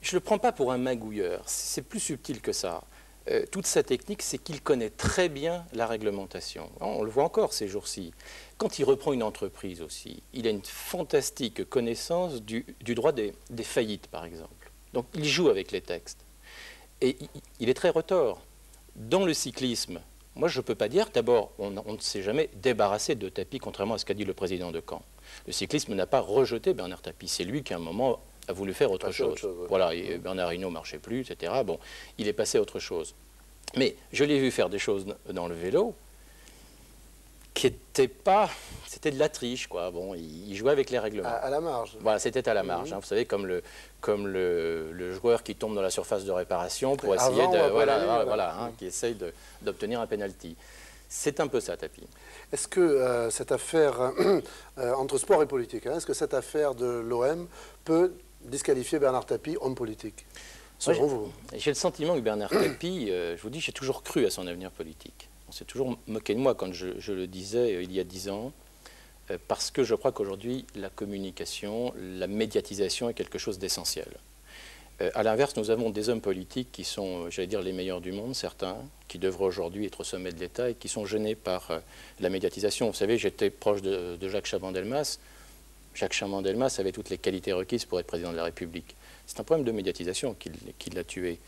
je ne le prends pas pour un magouilleur. C'est plus subtil que ça. Euh, toute sa technique, c'est qu'il connaît très bien la réglementation. On le voit encore ces jours-ci. Quand il reprend une entreprise aussi, il a une fantastique connaissance du, droit des, faillites, par exemple. Donc il joue avec les textes. Et il, est très retors. Dans le cyclisme, moi je ne peux pas dire, d'abord, on, ne s'est jamais débarrassé de Tapie, contrairement à ce qu'a dit le président de Caen. Le cyclisme n'a pas rejeté Bernard Tapie. C'est lui qui, à un moment, a voulu faire autre chose. Voilà, et Bernard Hinault marchait plus, etc. Bon, il est passé à autre chose. Mais je l'ai vu faire des choses dans le vélo qui n'étaient pas. C'était de la triche, quoi. Bon, il, jouait avec les règlements. À, la marge. Voilà, c'était à la marge. Mhm. Hein. vous savez, comme, le, comme le, joueur qui tombe dans la surface de réparation pour essayer de. Voilà, voilà hein, qui essaye d'obtenir un penalty. C'est un peu ça, Tapi. Est-ce que euh, cette affaire, euh, entre sport et politique, hein, est-ce que cette affaire de l'OM peut disqualifier Bernard Tapie, homme politique J'ai le sentiment que Bernard Tapie, euh, je vous dis, j'ai toujours cru à son avenir politique. S'est toujours moqué de moi quand je, le disais il y a dix ans, parce que je crois qu'aujourd'hui, la communication, la médiatisation est quelque chose d'essentiel. Euh, à l'inverse, nous avons des hommes politiques qui sont, euh, j'allais dire, les meilleurs du monde, certains, qui devraient aujourd'hui être au sommet de l'État et qui sont gênés par euh, la médiatisation. Vous savez, j'étais proche de, Jacques Chaban-Delmas. Jacques Chaban-Delmas avait toutes les qualités requises pour être président de la République. C'est un problème de médiatisation qui, l'a tué.